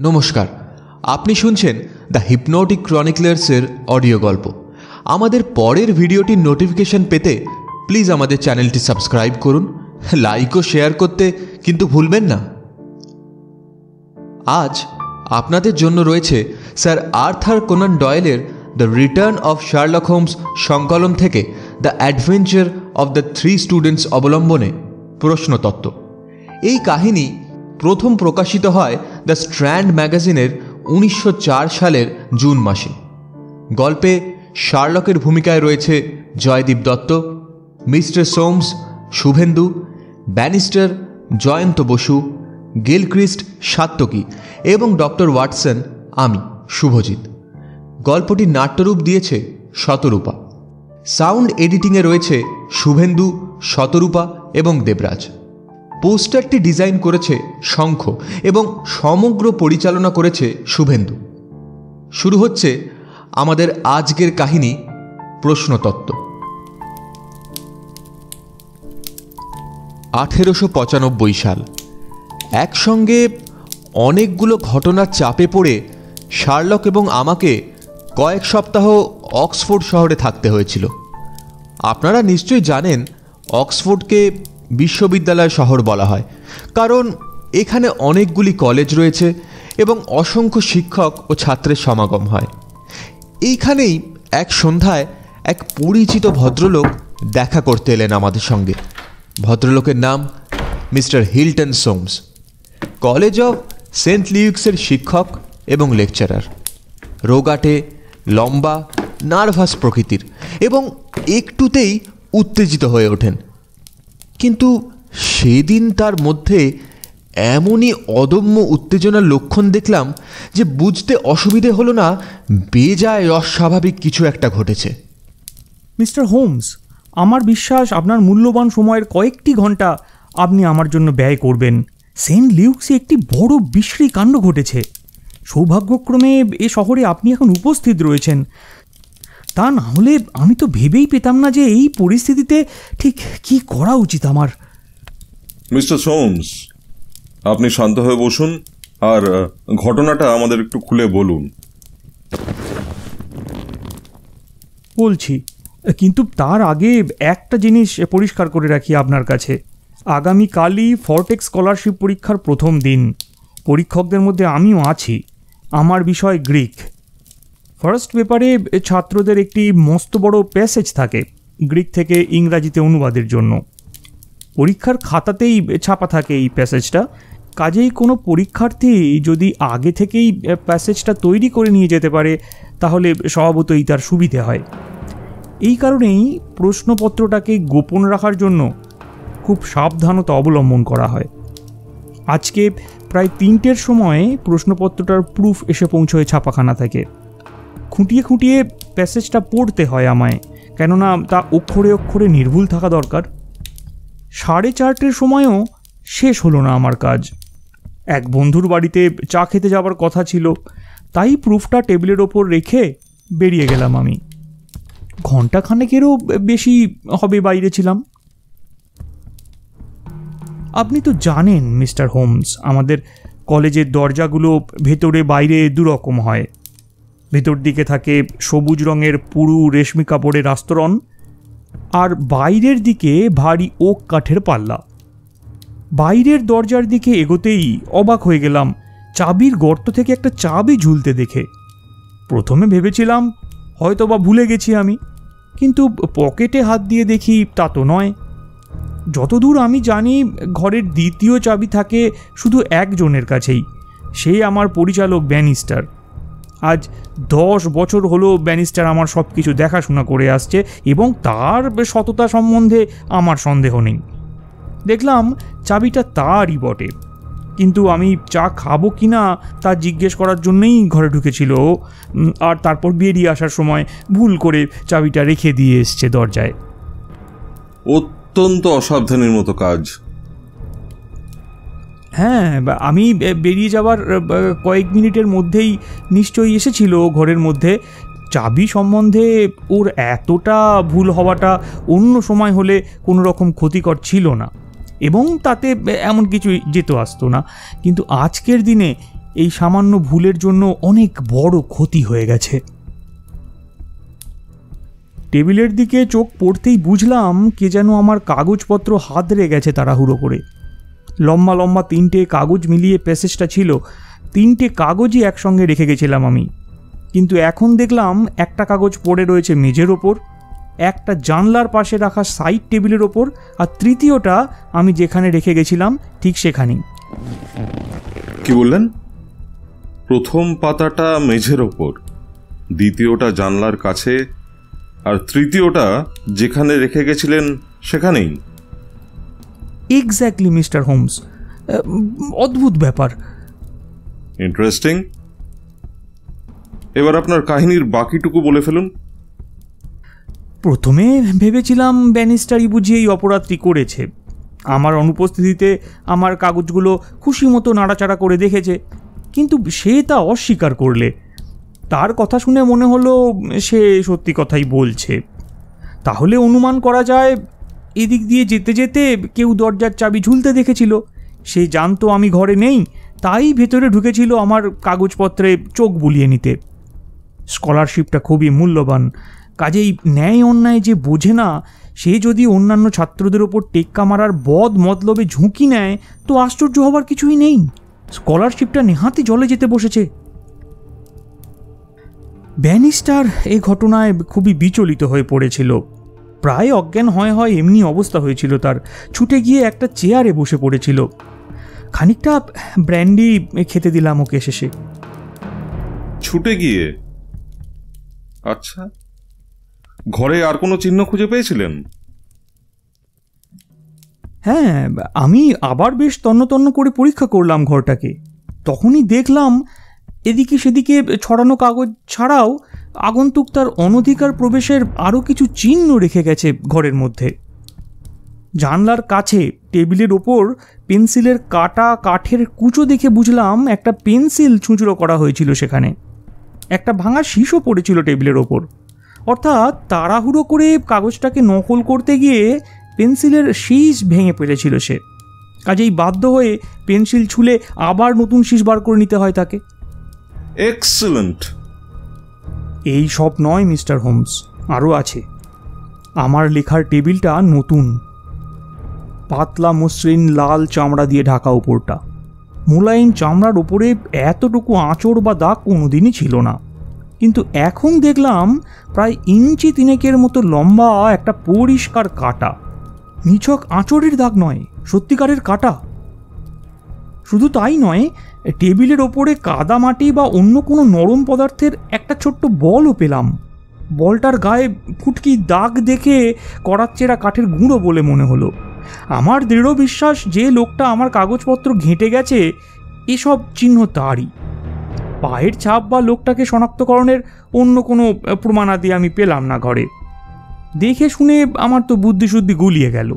নমস্কার। আপনি শুনছেন দ্য হিপনোটিক ক্রনিকলার্সের অডিও গল্প। আমাদের পরের ভিডিওটির নোটিফিকেশন পেতে প্লিজ আমাদের চ্যানেলটি সাবস্ক্রাইব করুন লাইক ও শেয়ার করতে কিন্তু ভুলবেন না। আজ আপনাদের জন্য রয়েছে sir Arthur Conan ডয়েলের the return of Sherlock Holmes সংকলন থেকে the adventure of the three students অবলম্বনে প্রশ্নতত্ত্ব। এই কাহিনী প্রথম প্রকাশিত হয় দ্য স্ট্র্যান্ড ম্যাগাজিনের উনিশশো চার সালের জুন মাসে। গল্পে শার্লকের ভূমিকায় রয়েছে Joydeep Dutta, mister Soames Subhendu, Bannister Jayanta Basu, Gilchrist Satyaki এবং ডক্টর ওয়াটসন, আমি, শুভজিৎ। গল্পটির নাট্যরূপ দিয়েছে শতরূপা। সাউন্ড এডিটিংয়ে রয়েছে শুভেন্দু, শতরূপা এবং দেবরাজ। পোস্টারটি ডিজাইন করেছে শঙ্খ এবং সমগ্র পরিচালনা করেছে শুভেন্দু। শুরু হচ্ছে আমাদের আজকের কাহিনী প্রশ্নতত্ত্ব। আঠেরোশো পঁচানব্বই সাল। একসঙ্গে অনেকগুলো ঘটনার চাপে পড়ে শার্লক এবং আমাকে কয়েক সপ্তাহ অক্সফোর্ড শহরে থাকতে হয়েছিল। আপনারা নিশ্চয়ই জানেন, অক্সফোর্ডকে বিশ্ববিদ্যালয় শহর বলা হয়। কারণ এখানে অনেকগুলি কলেজ রয়েছে এবং অসংখ্য শিক্ষক ও ছাত্রের সমাগম হয়। এইখানেই এক সন্ধ্যায় এক পরিচিত ভদ্রলোক দেখা করতে এলেন আমাদের সঙ্গে। ভদ্রলোকের নাম mister Hilton Soames, college of saint লিউক্সের শিক্ষক এবং লেকচারার। রোগাটে লম্বা, নার্ভাস প্রকৃতির এবং একটুতেই উত্তেজিত হয়ে ওঠেন। কিন্তু সেদিন তার মধ্যে এমনই অদম্য উত্তেজনার লক্ষণ দেখলাম যে বুঝতে অসুবিধে হলো না, বেজায় অস্বাভাবিক কিছু একটা ঘটেছে। মিস্টার হোমস, আমার বিশ্বাস আপনার মূল্যবান সময়ের কয়েকটি ঘণ্টা আপনি আমার জন্য ব্যয় করবেন। সেন্ট লিউক্সে একটি বড় বিশ্রী কাণ্ড ঘটেছে। সৌভাগ্যক্রমে এ শহরে আপনি এখন উপস্থিত রয়েছেন। তা না হলে আমি তো ভেবেই পেতাম না যে এই পরিস্থিতিতে ঠিক কি করা উচিত আমার। মিস্টার সোমস আপনি শান্ত হয়ে বসুন আর ঘটনাটা আমাদের একটু খুলে বলুন। বলছি কিন্তু তার আগে একটা জিনিস পরিষ্কার করে রাখি আপনার কাছে। আগামীকালই ফরটেক স্কলারশিপ পরীক্ষার প্রথম দিন। পরীক্ষকদের মধ্যে আমিও আছি। আমার বিষয় গ্রিক। ফার্স্ট পেপারে ছাত্রদের একটি মস্ত বড় প্যাসেজ থাকে গ্রিক থেকে ইংরাজিতে অনুবাদের জন্য। পরীক্ষার খাতাতেই ছাপা থাকে এই প্যাসেজটা কাজেই কোনো পরীক্ষার্থী যদি আগে থেকেই প্যাসেজটা তৈরি করে নিয়ে যেতে পারে, তাহলে স্বভাবতই তার সুবিধে হয়। এই কারণেই প্রশ্নপত্রটাকে গোপন রাখার জন্য খুব সাবধানতা অবলম্বন করা হয়। আজকে প্রায় তিনটের সময় প্রশ্নপত্রটার প্রুফ এসে পৌঁছয় ছাপাখানা থেকে। খুঁটিয়ে খুঁটিয়ে প্যাসেজটা পড়তে হয় আমায়। কেননা তা অক্ষরে অক্ষরে নির্ভুল থাকা দরকার। সাড়ে চারটের সময়ও শেষ হলো না আমার কাজ। এক বন্ধুর বাড়িতে চা খেতে যাওয়ার কথা ছিল। তাই প্রুফটা টেবিলের ওপর রেখে বেরিয়ে গেলাম আমি। ঘন্টাখানেকেরও বেশি হবে বাইরে ছিলাম। আপনি তো জানেন, মিস্টার হোমস, আমাদের কলেজের দরজাগুলো ভেতরে বাইরে দুরকম হয়। ভেতর দিকে থাকে সবুজ রঙের পুরু রেশমি কাপড়ের আস্তরণ, আর বাইরের দিকে ভারী ওক কাঠের পাল্লা। বাইরের দরজার দিকে এগোতেই অবাক হয়ে গেলাম, চাবির গর্ত থেকে একটা চাবি ঝুলতে দেখে। প্রথমে ভেবেছিলাম হয়তো বা ভুলে গেছি আমি, কিন্তু পকেটে হাত দিয়ে দেখি তা তো নয়। যতদূর আমি জানি, ঘরের দ্বিতীয় চাবি থাকে শুধু একজনের কাছেই সে আমার পরিচালক ব্যানিস্টার। আজ দশ বছর হলো ব্যানিস্টার আমার সব কিছু দেখাশোনা করে আসছে এবং তার সততা সম্বন্ধে আমার সন্দেহ নেই। দেখলাম চাবিটা তারই বটে। কিন্তু আমি চা খাব কি না তা জিজ্ঞেস করার জন্যই ঘরে ঢুকেছিল। আর তারপর বেরিয়ে আসার সময় ভুল করে চাবিটা রেখে দিয়ে এসছে দরজায়। অত্যন্ত অসাবধানের মতো কাজ। হ্যাঁ আমি বেরিয়ে যাওয়ার কয়েক মিনিটের মধ্যেই নিশ্চয়ই এসেছিল ঘরের মধ্যে। চাবি সম্বন্ধে ওর এতটা ভুল হওয়াটা অন্য সময় হলে কোনো রকম ক্ষতিকর ছিল না। এবং তাতে এমন কিছু যেত আসতো না। কিন্তু আজকের দিনে এই সামান্য ভুলের জন্য অনেক বড় ক্ষতি হয়ে গেছে। টেবিলের দিকে চোখ পড়তেই বুঝলাম কে যেন আমার কাগজপত্র হাত হাতড়ে গেছে তাড়াহুড়ো করে। লম্বা লম্বা তিনটে কাগজ মিলিয়ে প্যাসেজটা ছিল। তিনটে কাগজই একসঙ্গে রেখে গেছিলাম আমি। কিন্তু এখন দেখলাম একটা কাগজ পড়ে রয়েছে মেঝের ওপর, একটা জানলার পাশে রাখা সাইড টেবিলের ওপর, আর তৃতীয়টা আমি যেখানে রেখে গেছিলাম ঠিক সেখানেই। কি বললেন? প্রথম পাতাটা মেঝের ওপর, দ্বিতীয়টা জানলার কাছে, আর তৃতীয়টা যেখানে রেখে গেছিলেন সেখানেই। এক্স্যাক্টলি মিস্টার হোমস অদ্ভুত ব্যাপার। ইন্টারেস্টিং এবার আপনার কাহিনীর বাকিটুকু বলে ফেলুন। প্রথমে ভেবেছিলাম ব্যানিস্টারই বুঝি এই অপরাধটি করেছে। আমার অনুপস্থিতিতে আমার কাগজগুলো খুশি মতো নাড়াচাড়া করে দেখেছে কিন্তু সে তা অস্বীকার করলে। তার কথা শুনে মনে হলো সে সত্যি কথাই বলছে। তাহলে অনুমান করা যায় এদিক দিয়ে যেতে যেতে কেউ দরজার চাবি ঝুলতে দেখেছিল। সে জানতো আমি ঘরে নেই, তাই ভেতরে ঢুকেছিল আমার কাগজপত্রে চোখ বুলিয়ে নিতে। স্কলারশিপটা খুবই মূল্যবান, কাজেই ন্যায় অন্যায় যে বোঝে না, সে যদি অন্যান্য ছাত্রদের ওপর টেক্কা মারার বদ মতলবে ঝুঁকি নেয়, তো আশ্চর্য হবার কিছুই নেই। স্কলারশিপটা নেহাতি জলে যেতে বসেছে। ব্যানিস্টার এই ঘটনায় খুবই বিচলিত হয়ে পড়েছিল। প্রায় অজ্ঞান হয় হয় এমনি অবস্থা হয়েছিল তার। ছুটে গিয়ে একটা চেয়ারে বসে পড়েছিল। খানিকটা ব্র্যান্ডি খেতে দিলাম ওকে শেষে। ছুটে গিয়ে? আচ্ছা। ঘরে আর কোনো চিহ্ন খুঁজে পেয়েছিলেন? হ্যাঁ আমি আবার বেশ তন্ন তন্ন করে পরীক্ষা করলাম ঘরটাকে। তখনই দেখলাম এদিকে সেদিকে ছড়ানো কাগজ ছাড়াও আগন্তুক তার অনধিকার প্রবেশের আরও কিছু চিহ্ন রেখে গেছে ঘরের মধ্যে। জানলার কাছে টেবিলের ওপর পেন্সিলের কাটা কাঠের কুচো দেখে বুঝলাম একটা পেন্সিল ছুঁচড়ো করা হয়েছিল সেখানে। একটা ভাঙা শিশও পড়েছিল টেবিলের ওপর। অর্থাৎ তাড়াহুড়ো করে কাগজটাকে নকল করতে গিয়ে পেন্সিলের শীষ ভেঙে ফেলেছিল সে। কাজেই বাধ্য হয়ে পেন্সিল ছুলে আবার নতুন শীষ বার করে নিতে হয় তাকে। এক্সেলেন্ট এই সব নয়, মিস্টার হোমস, আরও আছে। আমার লেখার টেবিলটা নতুন। পাতলা মসৃণ লাল চামড়া দিয়ে ঢাকা ওপরটা মোলায়েম চামড়ার ওপরে এতটুকু আঁচড় বা দাগ কোনোদিনই ছিল না। কিন্তু এখন দেখলাম প্রায় ইঞ্চি তিনেকের মতো লম্বা একটা পরিষ্কার কাটা। নিছক আঁচড়ের দাগ নয়, সত্যিকারের কাটা। শুধু তাই নয়, টেবিলের ওপরে কাদা মাটি বা অন্য কোনো নরম পদার্থের একটা ছোট্ট বলও পেলাম। বলটার গায়ে ফুটকি দাগ দেখে করাচ্চেরা কাঠের গুঁড়ো বলে মনে হলো। আমার দৃঢ় বিশ্বাস যে লোকটা আমার কাগজপত্র ঘেঁটে গেছে, এসব চিহ্ন তারই। পায়ের ছাপ বা লোকটাকে শনাক্তকরণের অন্য কোনো প্রমাণাদি আমি পেলাম না ঘরে। দেখে শুনে আমার তো বুদ্ধিশুদ্ধি গুলিয়ে গেল।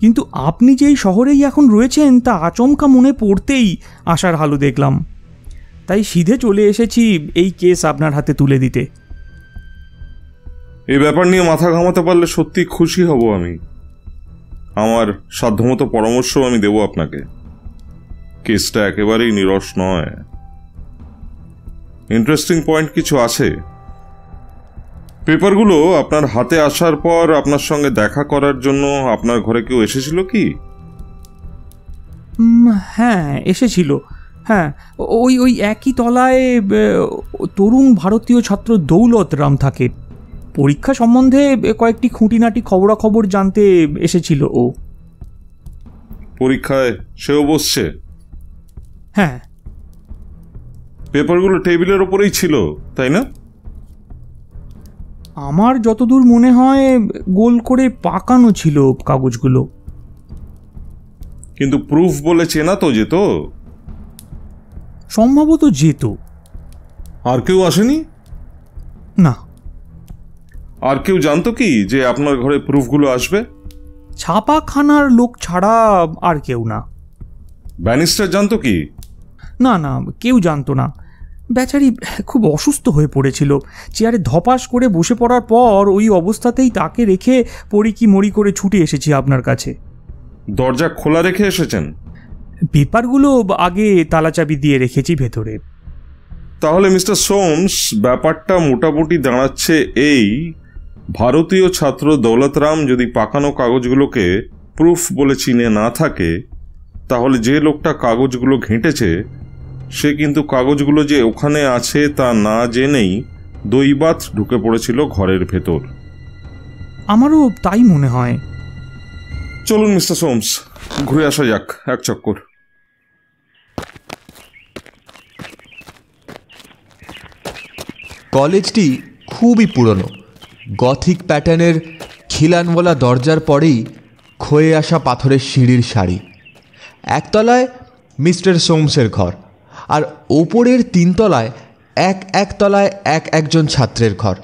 কিন্তু আপনি যে এই শহরেই এখন রয়েছেন, তা আচমকা মনে পড়তেই আসার হালু দেখলাম। তাই সিধে চলে এসেছি এই কেস আপনার হাতে তুলে দিতে। এই ব্যাপার নিয়ে মাথা ঘামাতে পারলে সত্যি খুশি হব আমি। আমার সাধ্যমতো পরামর্শ আমি দেব আপনাকে। কেসটা একেবারেই নিরস নয়। ইন্টারেস্টিং পয়েন্ট কিছু আছে? পেপারগুলো আপনার হাতে আসার পর আপনার সঙ্গে দেখা করার জন্য আপনার ঘরে কেউ এসেছিল কি? হ্যাঁ এসেছিল। হ্যাঁ ওই ওই একই তলায় তরুণ ভারতীয় ছাত্র দৌলত রাম থাকে। পরীক্ষা সম্বন্ধে কয়েকটি খুঁটিনাটি খবরাখবর জানতে এসেছিল ও। পরীক্ষায় সেও বসছে? হ্যাঁ। পেপারগুলো টেবিলের ওপরেই ছিল তাই না? আমার যতদূর মনে হয় গোল করে পাকানো ছিল কাগজগুলো। কিন্তু প্রুফ বলে চেনা তো যেত। সম্ভবত যেত। আর কেউ আসেনি? না। আর কেউ জানতো কি যে আপনার ঘরে প্রুফগুলো আসবে? ছাপাখানার লোক ছাড়া আর কেউ না। ব্যানিস্টার জানতো কি? না না কেউ জানতো না। বেচারি খুব অসুস্থ হয়ে পড়েছিল। চেয়ারে ধপাস করে বসে পড়ার পর ওই অবস্থাতেই তাকে রেখে পড়ি কি মরি করে ছুটে এসেছি আপনার কাছে। দরজা খোলা রেখে এসেছেন? পেপারগুলো আগে তালাচাবি দিয়ে রেখেছি ভেতরে। তাহলে মিস্টার সোমস ব্যাপারটা মোটামুটি দাঁড়াচ্ছে এই ভারতীয় ছাত্র দৌলতরাম যদি পাকানো কাগজগুলোকে প্রুফ বলে চিনে না থাকে তাহলে যে লোকটা কাগজগুলো ঘেঁটেছে সে কিন্তু কাগজগুলো যে ওখানে আছে তা না জেনেই দৈবাত ঢুকে পড়েছিল ঘরের ভেতর। আমারও তাই মনে হয়। চলুন মিস্টার সোমস ঘুরে আসা যাক এক চক্কর। কলেজটি খুবই পুরনো। গথিক প্যাটার্নের খিলানওয়ালা দরজার পরেই ক্ষয়ে আসা পাথরের সিঁড়ির সারি। একতলায় মিস্টার সোমসের ঘর। আর ওপরের তিনতলায় এক এক তলায় এক একজন ছাত্রের ঘর।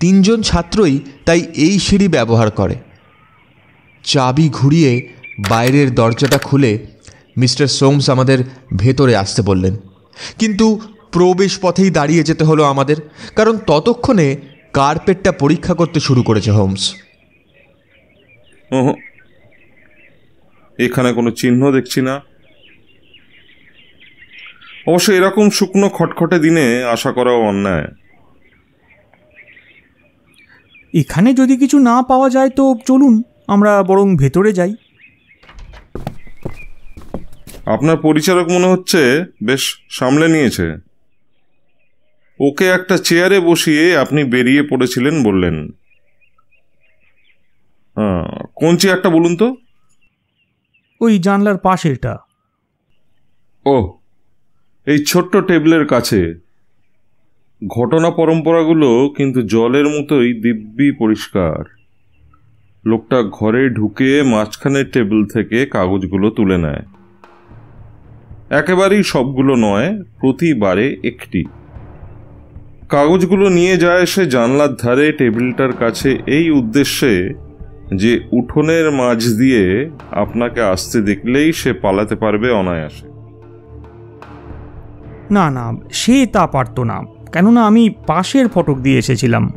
তিনজন ছাত্রই তাই এই সিঁড়ি ব্যবহার করে। চাবি ঘুরিয়ে বাইরের দরজাটা খুলে মিস্টার সোমস আমাদের ভেতরে আসতে বললেন। কিন্তু প্রবেশ পথেই দাঁড়িয়ে যেতে হলো আমাদের, কারণ ততক্ষণে কার্পেটটা পরীক্ষা করতে শুরু করেছে হোমস। এখানে কোনো চিহ্ন দেখছি না। অবশ্য এরকম শুকনো খটখটে দিনে আশা করাও অন্যায়। এখানে যদি কিছু না পাওয়া যায় তো চলুন আমরা বরং ভেতরে যাই। আপনার পরিচারক মনে হচ্ছে বেশ সামলে নিয়েছে। ওকে একটা চেয়ারে বসিয়ে আপনি বেরিয়ে পড়েছিলেন বললেন। হ্যাঁ, কোন চেয়ারটা বলুন তো? ওই জানলার পাশেরটা। ও এই ছোট্ট টেবিলের কাছে। ঘটনা পরম্পরাগুলো কিন্তু জলের মতোই দিব্যি পরিষ্কার। লোকটা ঘরে ঢুকে মাঝখানের টেবিল থেকে কাগজগুলো তুলে নেয়। একেবারেই সবগুলো নয়, প্রতিবারে একটি। কাগজগুলো নিয়ে যায় সে জানলার ধারে টেবিলটার কাছে এই উদ্দেশ্যে যে উঠোনের মাঝ দিয়ে আপনাকে আসতে দেখলেই সে পালাতে পারবে অনায়াসে। না না, সে তা পারতো না, কেননা আমি পাশের ফটক দিয়ে এসেছিলাম।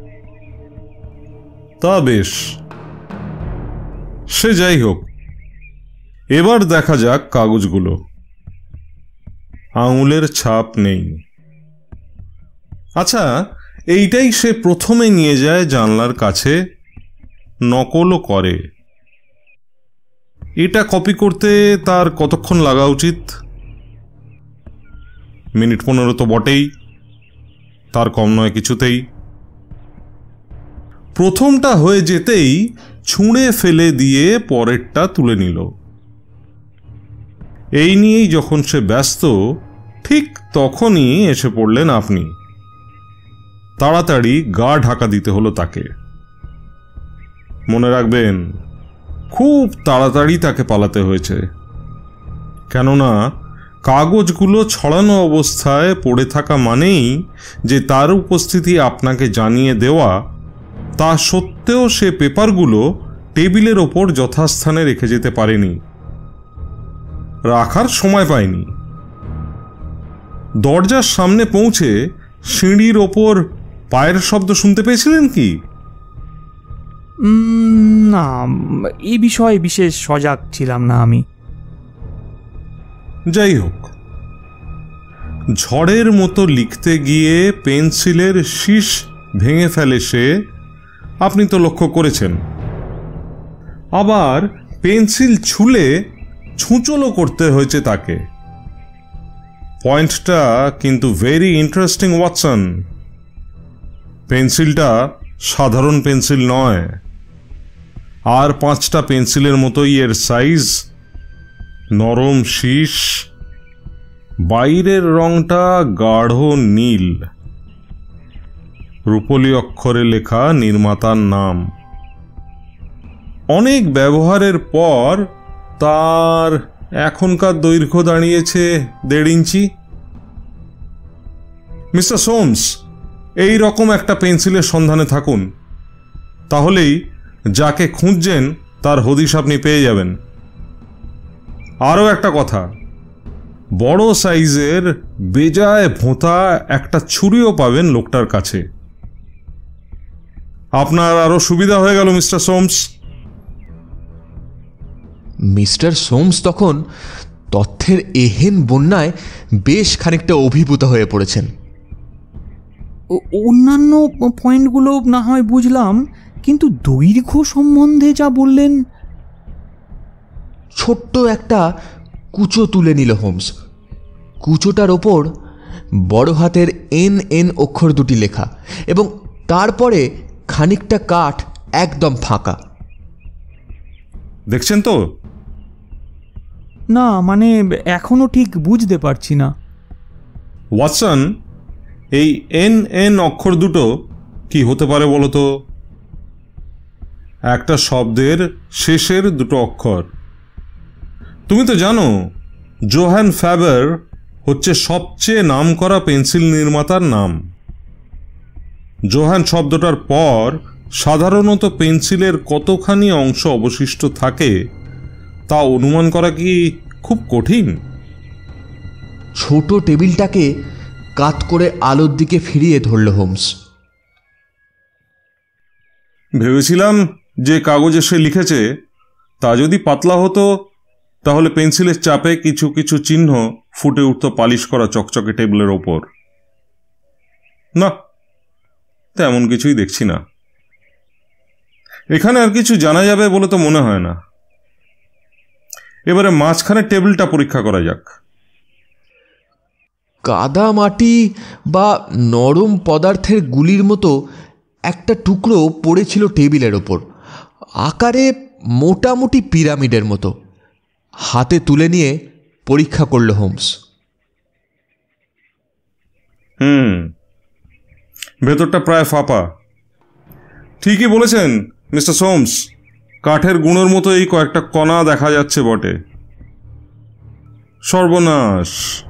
তা বেশ। সে যাই হোক, এবার দেখা যাক কাগজগুলো। আঙুলের ছাপ নেই। আচ্ছা এইটাই সে প্রথমে নিয়ে যায় জানলার কাছে, নকলও করে। এটা কপি করতে তার কতক্ষণ লাগা উচিত? মিনিট পনেরো তো বটেই। তার কম নয় কিছুতেই। প্রথমটা হয়ে যেতেই ছুঁড়ে ফেলে দিয়ে পরেরটা তুলে নিল। এই নিয়েই যখন সে ব্যস্ত, ঠিক তখনই এসে পড়লেন আপনি। তাড়াতাড়ি গা ঢাকা দিতে হলো তাকে। মনে রাখবেন, খুব তাড়াতাড়ি তাকে পালাতে হয়েছে। কেননা কাগজগুলো ছড়ানো অবস্থায় পড়ে থাকা মানেই যে তার উপস্থিতি আপনাকে জানিয়ে দেওয়া, তা সত্ত্বেও সে পেপারগুলো টেবিলের ওপর যথাস্থানে রেখে যেতে পারেনি। রাখার সময় পায়নি। দরজার সামনে পৌঁছে সিঁড়ির ওপর পায়ের শব্দ শুনতে পেয়েছিলেন কি? না, এই বিষয়ে বিশেষ সজাগ ছিলাম না আমি। যাই হোক। ঝড়ের মতো লিখতে গিয়ে পেন্সিলের শীষ ভেঙে ফেলে সে, আপনি তো লক্ষ্য করেছেন। আবার পেন্সিল ছুলে ছুঁচলো করতে হয়েছে তাকে। পয়েন্টটা কিন্তু ভেরি ইন্টারেস্টিং ওয়াটসন। পেন্সিলটা সাধারণ পেন্সিল নয়। আর পাঁচটা পেন্সিলের মতোই এর সাইজ নরম শীষ, বাইরের রংটা গাঢ় নীল। রূপলি অক্ষরে লেখা নির্মাতার নাম। অনেক ব্যবহারের পর তার এখনকার দৈর্ঘ্য দাঁড়িয়েছে দেড় ইঞ্চি। মিস্টার সোমস, এই রকম একটা পেন্সিলের সন্ধানে থাকুন। তাহলেই যাকে খুঁজছেন তার হদিশ আপনি পেয়ে যাবেন। আরও একটা কথা। বড় সাইজের বেজায় ভোঁতা একটা ছুরিও পাবেন লোকটার কাছে। আপনার আরও সুবিধা হয়ে গেল মিস্টার সোমস। মিস্টার সোমস তখন তথ্যের এহেন বন্যায় বেশ খানিকটা অভিভূত হয়ে পড়েছেন। ও- অন্যান্য পয়েন্টগুলো না হয় বুঝলাম কিন্তু দৈর্ঘ্য সম্বন্ধে যা বললেন ছোট্ট একটা কুচো তুলে নিল হোমস। কুচোটার ওপর বড় হাতের এন এন অক্ষর দুটি লেখা এবং তারপরে খানিকটা কাঠ একদম ফাঁকা। দেখছেন তো? না মানে এখনও ঠিক বুঝতে পারছি না। ওয়াটসন এই এন এন অক্ষর দুটো কি হতে পারে বলো তো? একটা শব্দের শেষের দুটো অক্ষর। তুমি তো জানো জোহান ফ্যাবার হচ্ছে সবচেয়ে নামকরা পেন্সিল নির্মাতার নাম। জোহান শব্দটার পর সাধারণত পেন্সিলের কতখানি অংশ অবশিষ্ট থাকে তা অনুমান করা কি খুব কঠিন? ছোট টেবিলটাকে কাত করে আলোর দিকে ফিরিয়ে ধরল হোমস। ভেবেছিলাম যে কাগজে সে লিখেছে তা যদি পাতলা হতো তাহলে পেন্সিলের চাপে কিছু কিছু চিহ্ন ফুটে উঠত পালিশ করা চকচকে টেবিলের ওপর। না, তেমন কিছুই দেখছি না। এখানে আর কিছু জানা যাবে বলে তো মনে হয় না। এবারে মাঝখানে টেবিলটা পরীক্ষা করা যাক। কাদা মাটি বা নরম পদার্থের গুলির মতো একটা টুকরো পড়েছিল টেবিলের ওপর। আকারে মোটামুটি পিরামিডের মতো। হাতে তুলে নিয়ে পরীক্ষা করল হোমস। হুম। ভেতরটা প্রায় ফাঁপা। ঠিকই বলেছেন, মিস্টার সোমস। কাঠের গুঁড়োর মতো এই কয়েকটা কণা দেখা যাচ্ছে বটে। সর্বনাশ।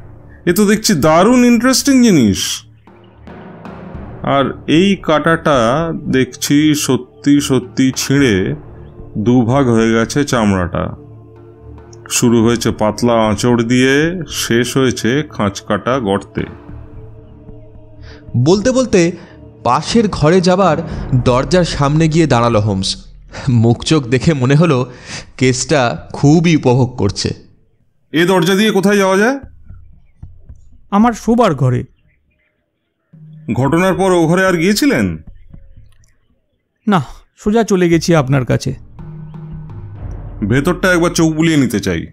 এ তো দেখছি দারুণ ইন্টারেস্টিং জিনিস। আর এই কাটাটা দেখছি সত্যি সত্যি ছিঁড়ে দুভাগ হয়ে গেছে চামড়াটা। শুরু হয়েছে পাতলা আঁচড় দিয়ে শেষ হয়েছে খাঁচকাটা গর্তে। বলতে বলতে পাশের ঘরে যাবার দরজার সামনে গিয়ে দাঁড়াল হোমস। মুখ চোখ দেখে মনে হলো কেসটা খুবই উপভোগ করছে। এ দরজা দিয়ে কোথায় যাওয়া যায়? আমার শোবার ঘরে। ঘটনার পর ও ঘরে আর গিয়েছিলেন? না সোজা চলে গেছি আপনার কাছে। ভেতরটা একবার চোখ বুলিয়ে নিতে চাই।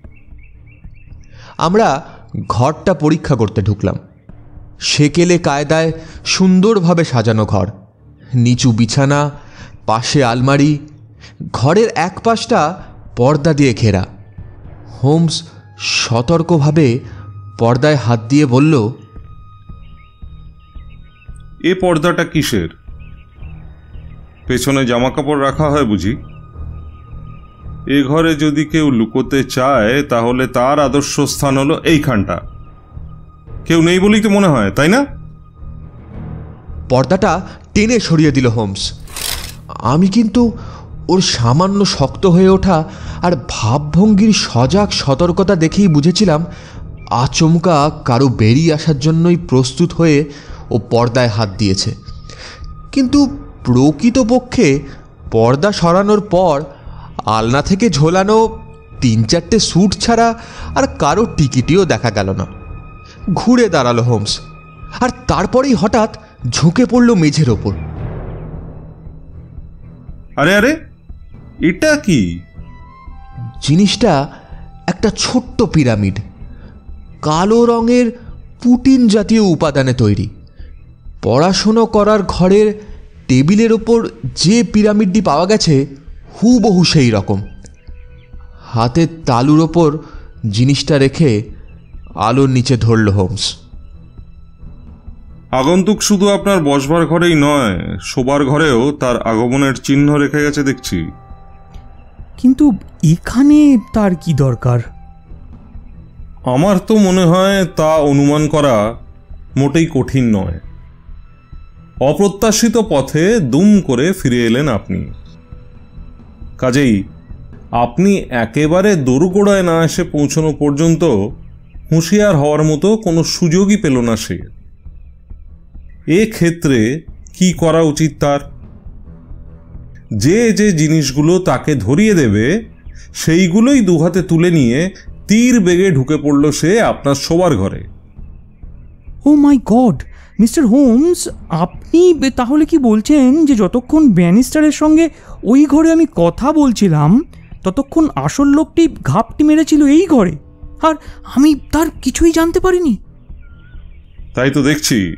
আমরা ঘরটা পরীক্ষা করতে ঢুকলাম। সেকেলে কায়দায় সুন্দরভাবে সাজানো ঘর। নিচু বিছানা পাশে আলমারি ঘরের এক পাশটা পর্দা দিয়ে ঘেরা। হোমস সতর্কভাবে পর্দায় হাত দিয়ে বলল এ পর্দাটা কিসের? পেছনে জামা কাপড় রাখা হয় বুঝি? এ ঘরে যদি কেউ লুকোতে চায়, তাহলে তার আদর্শ স্থান হলো এইখানটা। কেউ নেই বলেই তো মনে হয়, তাই না? পর্দাটা টেনে সরিয়ে দিল হোমস। আমি কিন্তু ওর সামান্য শক্ত হয়ে ওঠা আর ভাবভঙ্গির সজাগ সতর্কতা দেখেই বুঝেছিলাম, আচমকা কারও বেরিয়ে আসার জন্যই প্রস্তুত হয়ে ও পর্দায় হাত দিয়েছে। কিন্তু প্রকৃতপক্ষে পর্দা সরানোর পর আলনা থেকে ঝোলানো তিন চারটে স্যুট ছাড়া আর কারও টিকিটিও দেখা গেল না। ঘুরে দাঁড়াল হোমস আর তারপরেই হঠাৎ ঝুঁকে পড়ল মেঝের ওপর। আরে আরে এটা কি? জিনিসটা একটা ছোট্ট পিরামিড কালো রঙের পুটিন জাতীয় উপাদানে তৈরি। পড়াশুনো করার ঘরের টেবিলের ওপর যে পিরামিডটি পাওয়া গেছে হুবহু সেই রকম। হাতের তালুর ওপর জিনিসটা রেখে আলোর নিচে ধরল হোমস। আগন্তুক শুধু আপনার বসবার ঘরেই নয় শোবার ঘরেও তার আগমনের চিহ্ন রেখে গেছে দেখছি। কিন্তু এখানে তার কি দরকার? আমার তো মনে হয় তা অনুমান করা মোটেই কঠিন নয়। অপ্রত্যাশিত পথে দুম করে ফিরে এলেন আপনি। কাজেই আপনি একেবারে দোরগোড়ায় না এসে পৌঁছানো পর্যন্ত হুঁশিয়ার হওয়ার মতো কোনো সুযোগই পেল না সে। ক্ষেত্রে কি করা উচিত তার? যে যে জিনিসগুলো তাকে ধরিয়ে দেবে, সেইগুলোই দুহাতে তুলে নিয়ে তীর বেগে ঢুকে পড়ল সে আপনার শোবার ঘরে। Oh my god mister Holmes আপনি তাহলে কি বলছেন যে যতক্ষণ ব্যানিস্টারের সঙ্গে ওই ঘরে আমি কথা বলছিলাম ততক্ষণ আসল লোকটি ঘাপটি মেরেছিল এই ঘরে? আর আমি তার কিছুই জানতে পারিনি। তাই তো দেখছি।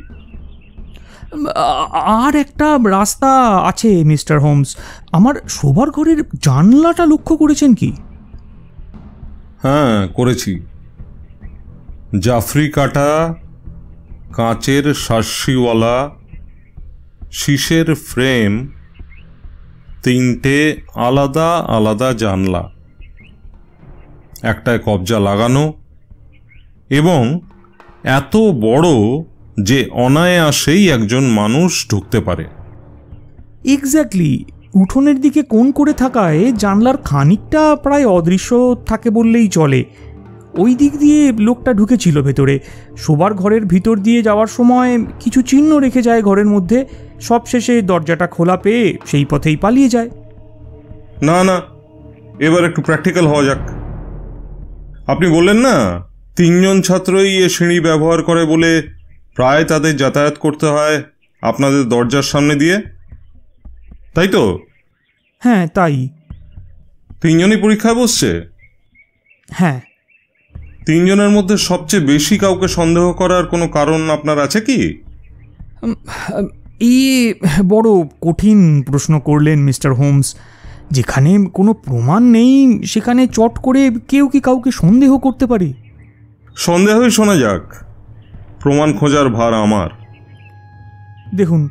আর একটা রাস্তা আছে মিস্টার হোমস। আমার শোবার ঘরের জানলাটা লক্ষ্য করেছেন কি? হ্যাঁ করেছি। জাফরি কাটা কাঁচের শাসিওয়ালা শীষের ফ্রেম, তিনটে আলাদা আলাদা জানলা, একটায় কবজা লাগানো এবং এত বড় যে অনায়াসেই একজন মানুষ ঢুকতে পারে। এক্স্যাক্টলি, উঠোনের দিকে কোণ করে থাকায় জানলার খানিকটা প্রায় অদৃশ্য থাকে বললেই চলে। ওই দিক দিয়ে লোকটা ঢুকেছিল ভেতরে। শোবার ঘরের ভিতর দিয়ে যাওয়ার সময় কিছু চিহ্ন রেখে যায় ঘরের মধ্যে। সবশেষে দরজাটা খোলা পেয়ে সেই পথেই পালিয়ে যায়। না না এবার একটু প্র্যাকটিক্যাল হওয়া যাক। আপনি বললেন না তিনজন ছাত্রই এ সিঁড়ি ব্যবহার করে বলে প্রায় তাদের যাতায়াত করতে হয় আপনাদের দরজার সামনে দিয়ে? তাই তো? হ্যাঁ তাই। তিনজনই পরীক্ষায় বসছে? হ্যাঁ। তিনজনের মধ্যে সবচেয়ে বেশি কাউকে সন্দেহ করার কোনো কারণ আপনার আছে কি? এই বড় কঠিন প্রশ্ন করলেন মিস্টার হোমস। যেখানে কোনো প্রমাণ নেই সেখানে চট করে কেউ কি কাউকে সন্দেহ করতে পারে? সন্দেহই শোনা যাক। প্রমাণ খোঁজার ভার আমার। দেখুন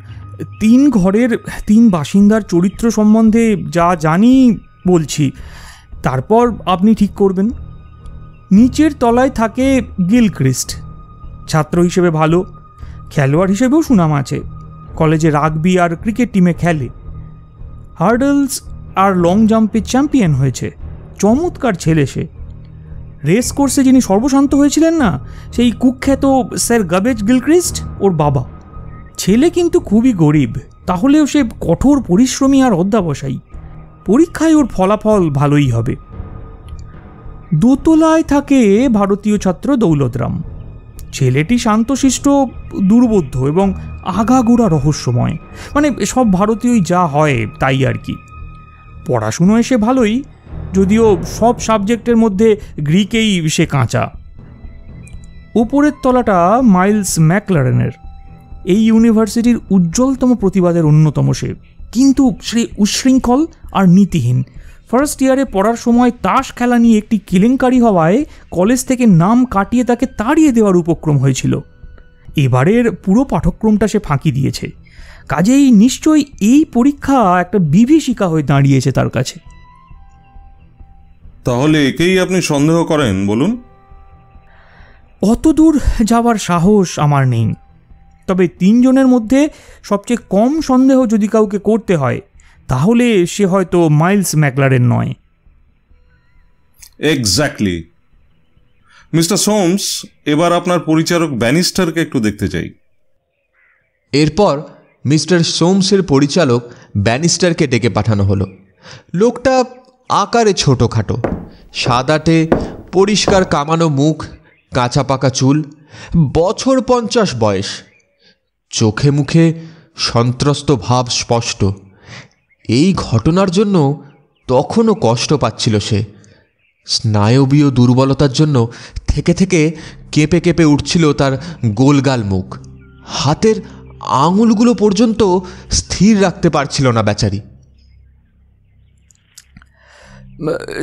তিন ঘরের তিন বাসিন্দার চরিত্র সম্বন্ধে যা জানি বলছি তারপর আপনি ঠিক করবেন। নিচের তলায় থাকে গিলক্রিস্ট। ছাত্র হিসেবে ভালো, খেলোয়াড় হিসেবেও সুনাম আছে। কলেজে রাগবি আর ক্রিকেট টিমে খেলে। হার্ডলস আর লং জাম্পে চ্যাম্পিয়ন হয়েছে। চমৎকার ছেলে সে। রেস কোর্সে যিনি সর্বশান্ত হয়েছিলেন না, সেই কুখ্যাত স্যার গাবেজ গিলক্রিস্ট, ওর বাবা। ছেলে কিন্তু খুবই গরিব, তাহলেও সে কঠোর পরিশ্রমী আর অধ্যাবসায়ী। পরীক্ষায় ওর ফলাফল ভালোই হবে। দোতলায় থাকে ভারতীয় ছাত্র দৌলতরাম। ছেলেটি শান্তশিষ্ট, দুর্বোধ্য এবং আগাগোড়া রহস্যময়। মানে সব ভারতীয়ই যা হয় তাই আর কি। পড়াশুনো এসে ভালোই, যদিও সব সাবজেক্টের মধ্যে গ্রিকেই সে কাঁচা। উপরের তলাটা মাইলস ম্যাকলারেনের। এই ইউনিভার্সিটির উজ্জ্বলতম প্রতিবাদের অন্যতম সে। কিন্তু সে উচ্ছৃঙ্খল আর নীতিহীন। ফার্স্ট ইয়ারে পড়ার সময় তাস খেলা নিয়ে একটি কেলেঙ্কারি হওয়ায় কলেজ থেকে নাম কাটিয়ে তাকে তাড়িয়ে দেওয়ার উপক্রম হয়েছিল। এবারের পুরো পাঠক্রমটা সে ফাঁকি দিয়েছে। কাজেই নিশ্চয়ই এই পরীক্ষা একটা বিভীষিকা হয়ে দাঁড়িয়েছে তার কাছে। তাহলে একেই আপনি সন্দেহ করেন বলুন। অত দূর যাওয়ার সাহস আমার নেই। তবে তিনজনের মধ্যে সবচেয়ে কম সন্দেহ যদি কাউকে করতে হয় তাহলে সে হয়তো মাইলস ম্যাকলারের নয়। এক্স্যাক্টলি মিস্টার সোমস এবার আপনার পরিচারক ব্যানিস্টারকে একটু দেখতে চাই। এরপর মিস্টার সোমসের পরিচালক ব্যানিস্টারকে ডেকে পাঠানো হলো। লোকটা আকারে ছোটোখাটো। সাদাটে পরিষ্কার কামানো মুখ কাঁচা পাকা চুল বছর পঞ্চাশ বয়স। চোখে মুখে সন্ত্রস্ত ভাব স্পষ্ট। এই ঘটনার জন্য তখনও কষ্ট পাচ্ছিল সে। স্নায়বীয় দুর্বলতার জন্য থেকে থেকে কেঁপে কেঁপে উঠছিল তার গোলগাল মুখ। হাতের আঙুলগুলো পর্যন্ত স্থির রাখতে পারছিল না বেচারি।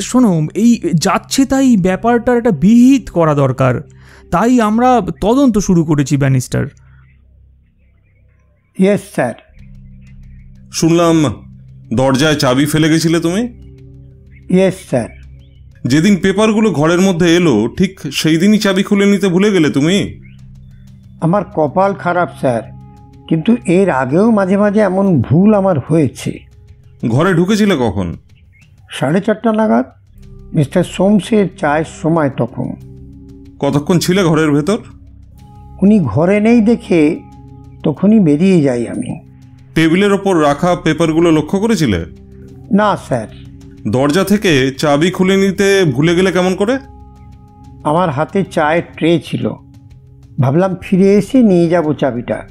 শোনো এই যাচ্ছে তাই ব্যাপারটার একটা বিহিত করা দরকার। তাই আমরা তদন্ত শুরু করেছি ব্যানিস্টার। ইয়েস স্যার শুনলাম দরজায় চাবি ফেলে গেছিলে তুমি? ইয়েস স্যার যেদিন পেপারগুলো ঘরের মধ্যে এলো ঠিক সেই দিনই চাবি খুলে নিতে ভুলে গেলে তুমি? আমার কপাল খারাপ স্যার কিন্তু এর আগেও মাঝে মাঝে এমন ভুল আমার হয়েছে। ঘরে ঢুকেছিলে কখন? সাড়ে চারটা নাগাদ? মিস্টার সোমসের চায়ের সময় তখন। কতক্ষণ ছিলে ঘরের ভেতর? উনি ঘরে নেই দেখে তখনই বেরিয়ে যাই আমি। টেবিলের ওপর রাখা পেপারগুলো লক্ষ্য করেছিলে? না স্যার। দরজা থেকে চাবি খুলে নিতে ভুলে গেলে কেমন করে? আমার হাতে চায়ের ট্রে ছিল। ভাবলাম ফিরে এসে নিয়ে যাব চাবিটা।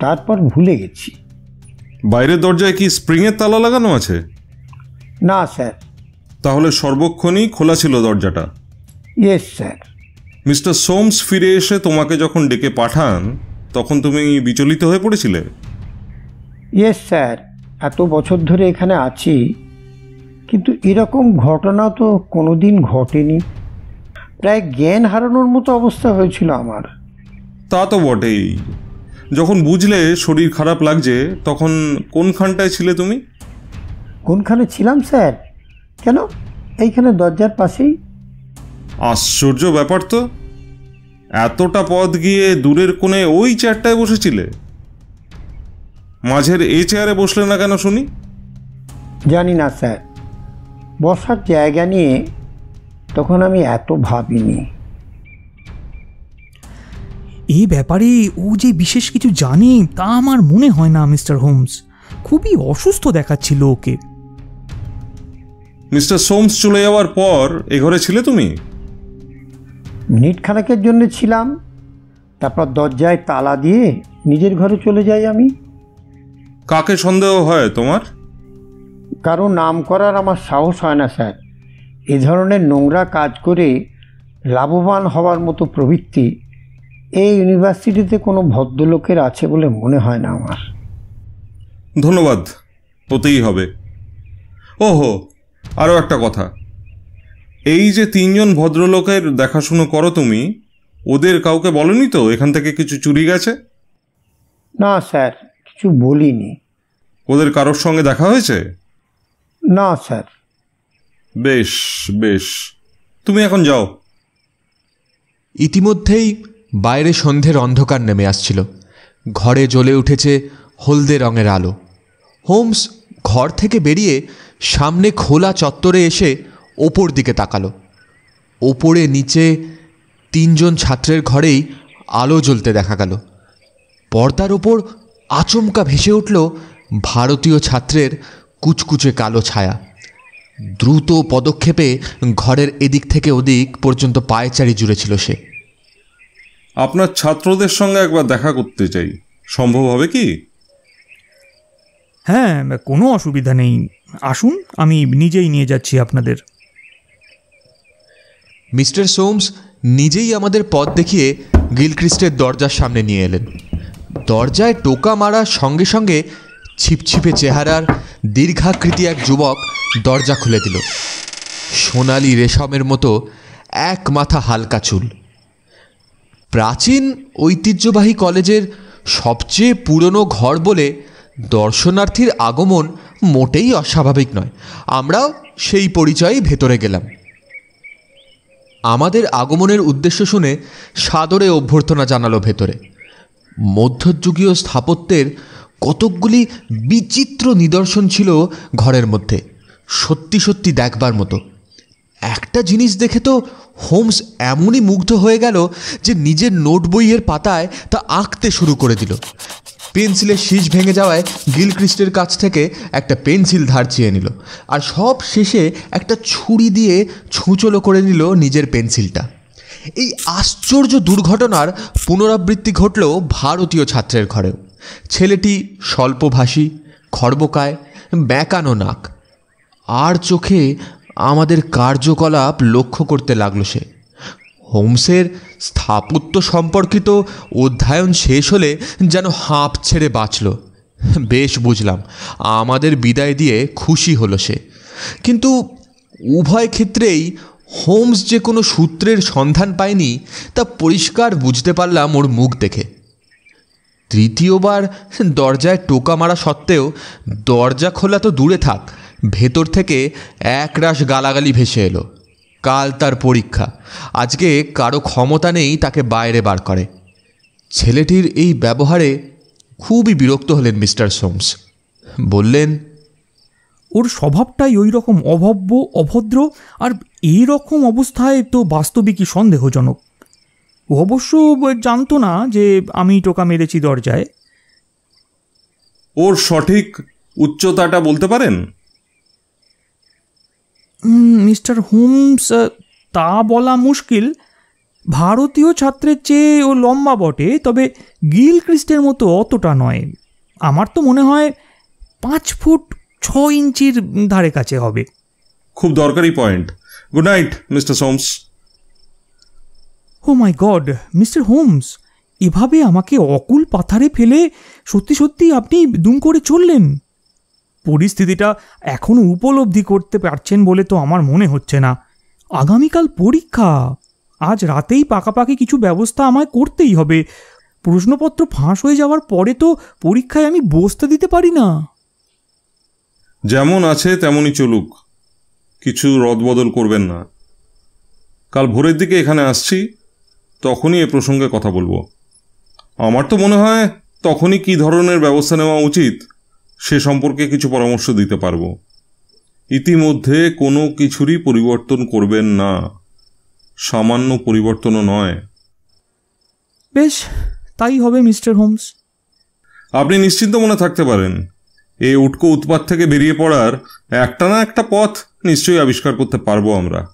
তারপর ভুলে গেছি। বাইরের দরজায় কি স্প্রিংয়ের তালা লাগানো আছে? না স্যার। তাহলে সর্বক্ষণই খোলা ছিল দরজাটা। Yes sir. মিস্টার সোমস ফিরে এসে তোমাকে যখন ডেকে পাঠান তখন তুমি বিচলিত হয়ে পড়েছিলে? ইয়েস স্যার এত বছর ধরে এখানে আছি। কিন্তু এরকম ঘটনা তো কোনো দিন ঘটেনি। প্রায় জ্ঞান হারানোর মতো অবস্থা হয়েছিল আমার। তা তো বটেই। যখন বুঝলে শরীর খারাপ লাগছে তখন কোনখানটায় ছিলে তুমি? কোনখানে ছিলাম স্যার? কেন? এইখানে দরজার পাশেই। আশ্চর্য ব্যাপার তো। এতটা পথ গিয়ে দূরের কোণে ওই চেয়ারটায় বসেছিলে? মাঝের এই চেয়ারে বসলে না কেন শুনি? জানি না স্যার। বসার জায়গা নিয়ে তখন আমি এত ভাবিনি। এই ব্যাপারে ও যে বিশেষ কিছু জানে তা আমার মনে হয় না মিস্টার হোমস। খুবই অসুস্থ দেখাচ্ছিল ওকে। মিস্টার সোমস চলে যাওয়ার পর এ ঘরে ছিলে তুমি? মিনিট খানেকের জন্য ছিলাম তারপর দরজায় তালা দিয়ে নিজের ঘরে চলে যাই আমি। কাকে সন্দেহ হয় তোমার? কারও নাম করার আমার সাহস হয় না স্যার। এ ধরনের নোংরা কাজ করে লাভবান হওয়ার মতো প্রবৃত্তি এই ইউনিভার্সিটিতে কোনো ভদ্রলোকের আছে বলে মনে হয় না আমার। ধন্যবাদ হতেই হবে। ওহো আরও একটা কথা। এই যে তিনজন ভদ্রলোকের দেখাশুনো করো তুমি ওদের কাউকে বলনি তো? এখান থেকে কিছু চুরি গেছে? না স্যার। কিছু বলিনি। ওদের কারোর সঙ্গে দেখা হয়েছে? না স্যার। বেশ বেশ। তুমি এখন যাও। ইতিমধ্যেই বাইরে সন্ধ্যের অন্ধকার নেমে আসছিল। ঘরে জ্বলে উঠেছে হলদে রঙের আলো। হোমস ঘর থেকে বেরিয়ে সামনে খোলা চত্বরে এসে ওপর দিকে তাকালো। ওপরে নিচে তিনজন ছাত্রের ঘরেই আলো জ্বলতে দেখা গেল। পর্দার ওপর আচমকা ভেসে উঠল ভারতীয় ছাত্রের কুচকুচে কালো ছায়া। দ্রুত পদক্ষেপে ঘরের এদিক থেকে ওদিক পর্যন্ত পায়চারি জুড়েছিল সে। আপনার ছাত্রদের সঙ্গে একবার দেখা করতে চাই। সম্ভব হবে কি? হ্যাঁ কোনো অসুবিধা নেই। আসুন আমি নিজেই নিয়ে যাচ্ছি আপনাদের। মিস্টার সোমস নিজেই আমাদের পথ দেখিয়ে গিলক্রিস্টের দরজার সামনে নিয়ে এলেন। দরজায় টোকা মারার সঙ্গে সঙ্গে ছিপছিপে চেহারার দীর্ঘাকৃতি এক যুবক দরজা খুলে দিল। সোনালি রেশমের মতো এক মাথা হালকা চুল। প্রাচীন ঐতিহ্যবাহী কলেজের সবচেয়ে পুরনো ঘর বলে দর্শনার্থীর আগমন মোটেই অস্বাভাবিক নয়। আমরাও সেই পরিচয়েই ভেতরে গেলাম। আমাদের আগমনের উদ্দেশ্য শুনে সাদরে অভ্যর্থনা জানালো ভেতরে। মধ্যযুগীয় স্থাপত্যের কতকগুলি বিচিত্র নিদর্শন ছিল ঘরের মধ্যে। সত্যি সত্যি দেখবার মতো। একটা জিনিস দেখে তো হোমস এমনই মুগ্ধ হয়ে গেল যে নিজের নোট বইয়ের পাতায় তা আঁকতে শুরু করে দিল। পেন্সিলের শীষ ভেঙে যাওয়ায় গিলক্রিস্টের কাছ থেকে একটা পেন্সিল ধার চেয়ে নিল। আর সব শেষে একটা ছুরি দিয়ে ছুঁচলো করে নিল নিজের পেন্সিলটা। এই আশ্চর্য দুর্ঘটনার পুনরাবৃত্তি ঘটল ভারতীয় ছাত্রের ঘরেও। ছেলেটি স্বল্পভাষী, খর্বকায়, ব্যাকানো নাক। আর চোখে আমাদের কার্যকলাপ লক্ষ্য করতে লাগল সে। হোমসের স্থাপত্য সম্পর্কিত অধ্যয়ন শেষ হলে যেন হাঁপ ছেড়ে বাঁচল। বেশ বুঝলাম, আমাদের বিদায় দিয়ে খুশি হলো সে। কিন্তু উভয় ক্ষেত্রেই হোমস যে কোনো সূত্রের সন্ধান পায়নি, তা পরিষ্কার বুঝতে পারলাম ওর মুখ দেখে। তৃতীয়বার দরজায় টোকা মারা সত্ত্বেও দরজা খোলা তো দূরে থাক, ভেতর থেকে একরাশ গালাগালি ভেসে এলো। কাল তার পরীক্ষা, আজকে কারও ক্ষমতা নেই তাকে বাইরে বার করে। ছেলেটির এই ব্যবহারে খুবই বিরক্ত হলেন মিস্টার সোমস। বললেন, ওর স্বভাবটাই ওই রকম অভব্য, অভদ্র আর এই রকম অবস্থায় তো বাস্তবিকই সন্দেহজনক। ও অবশ্য জানতো না যে আমি টোকা মেরেছি দরজায়। ওর সঠিক উচ্চতাটা বলতে পারেন? মিস্টার হোমস তা বলা মুশকিল। ভারতীয় ছাত্রের চেয়ে ও লম্বা বটে তবে গিল ক্রিস্টের মতো অতটা নয়। আমার তো মনে হয় পাঁচ ফুট ছ ইঞ্চির ধারে কাছে হবে। খুব দরকারি point. Good night mister Soames oh my god mister Holmes এভাবে আমাকে অকুল পাথারে ফেলে সত্যি সত্যি আপনি দুম করে চললেন? পরিস্থিতিটা এখনও উপলব্ধি করতে পারছেন বলে তো আমার মনে হচ্ছে না। আগামীকাল পরীক্ষা। আজ রাতেই পাকাপাকি কিছু ব্যবস্থা আমায় করতেই হবে। প্রশ্নপত্র ফাঁস হয়ে যাওয়ার পরে তো পরীক্ষায় আমি বসতে দিতে পারি না। যেমন আছে তেমনই চলুক। কিছু রদবদল করবেন না। কাল ভোরের দিকে এখানে আসছি তখনই এ প্রসঙ্গে কথা বলব। আমার তো মনে হয় তখনই কী ধরনের ব্যবস্থা নেওয়া উচিত সে সম্পর্কে কিছু পরামর্শ দিতে পারব। ইতিমধ্যে কোনো কিছুরই পরিবর্তন করবেন না। সামান্য পরিবর্তনও নয়। বেশ তাই হবে মিস্টার হোমস। আপনি নিশ্চিন্ত মনে থাকতে পারেন এই উটকো উৎপাত থেকে বেরিয়ে পড়ার একটা না একটা পথ নিশ্চয়ই আবিষ্কার করতে পারব আমরা।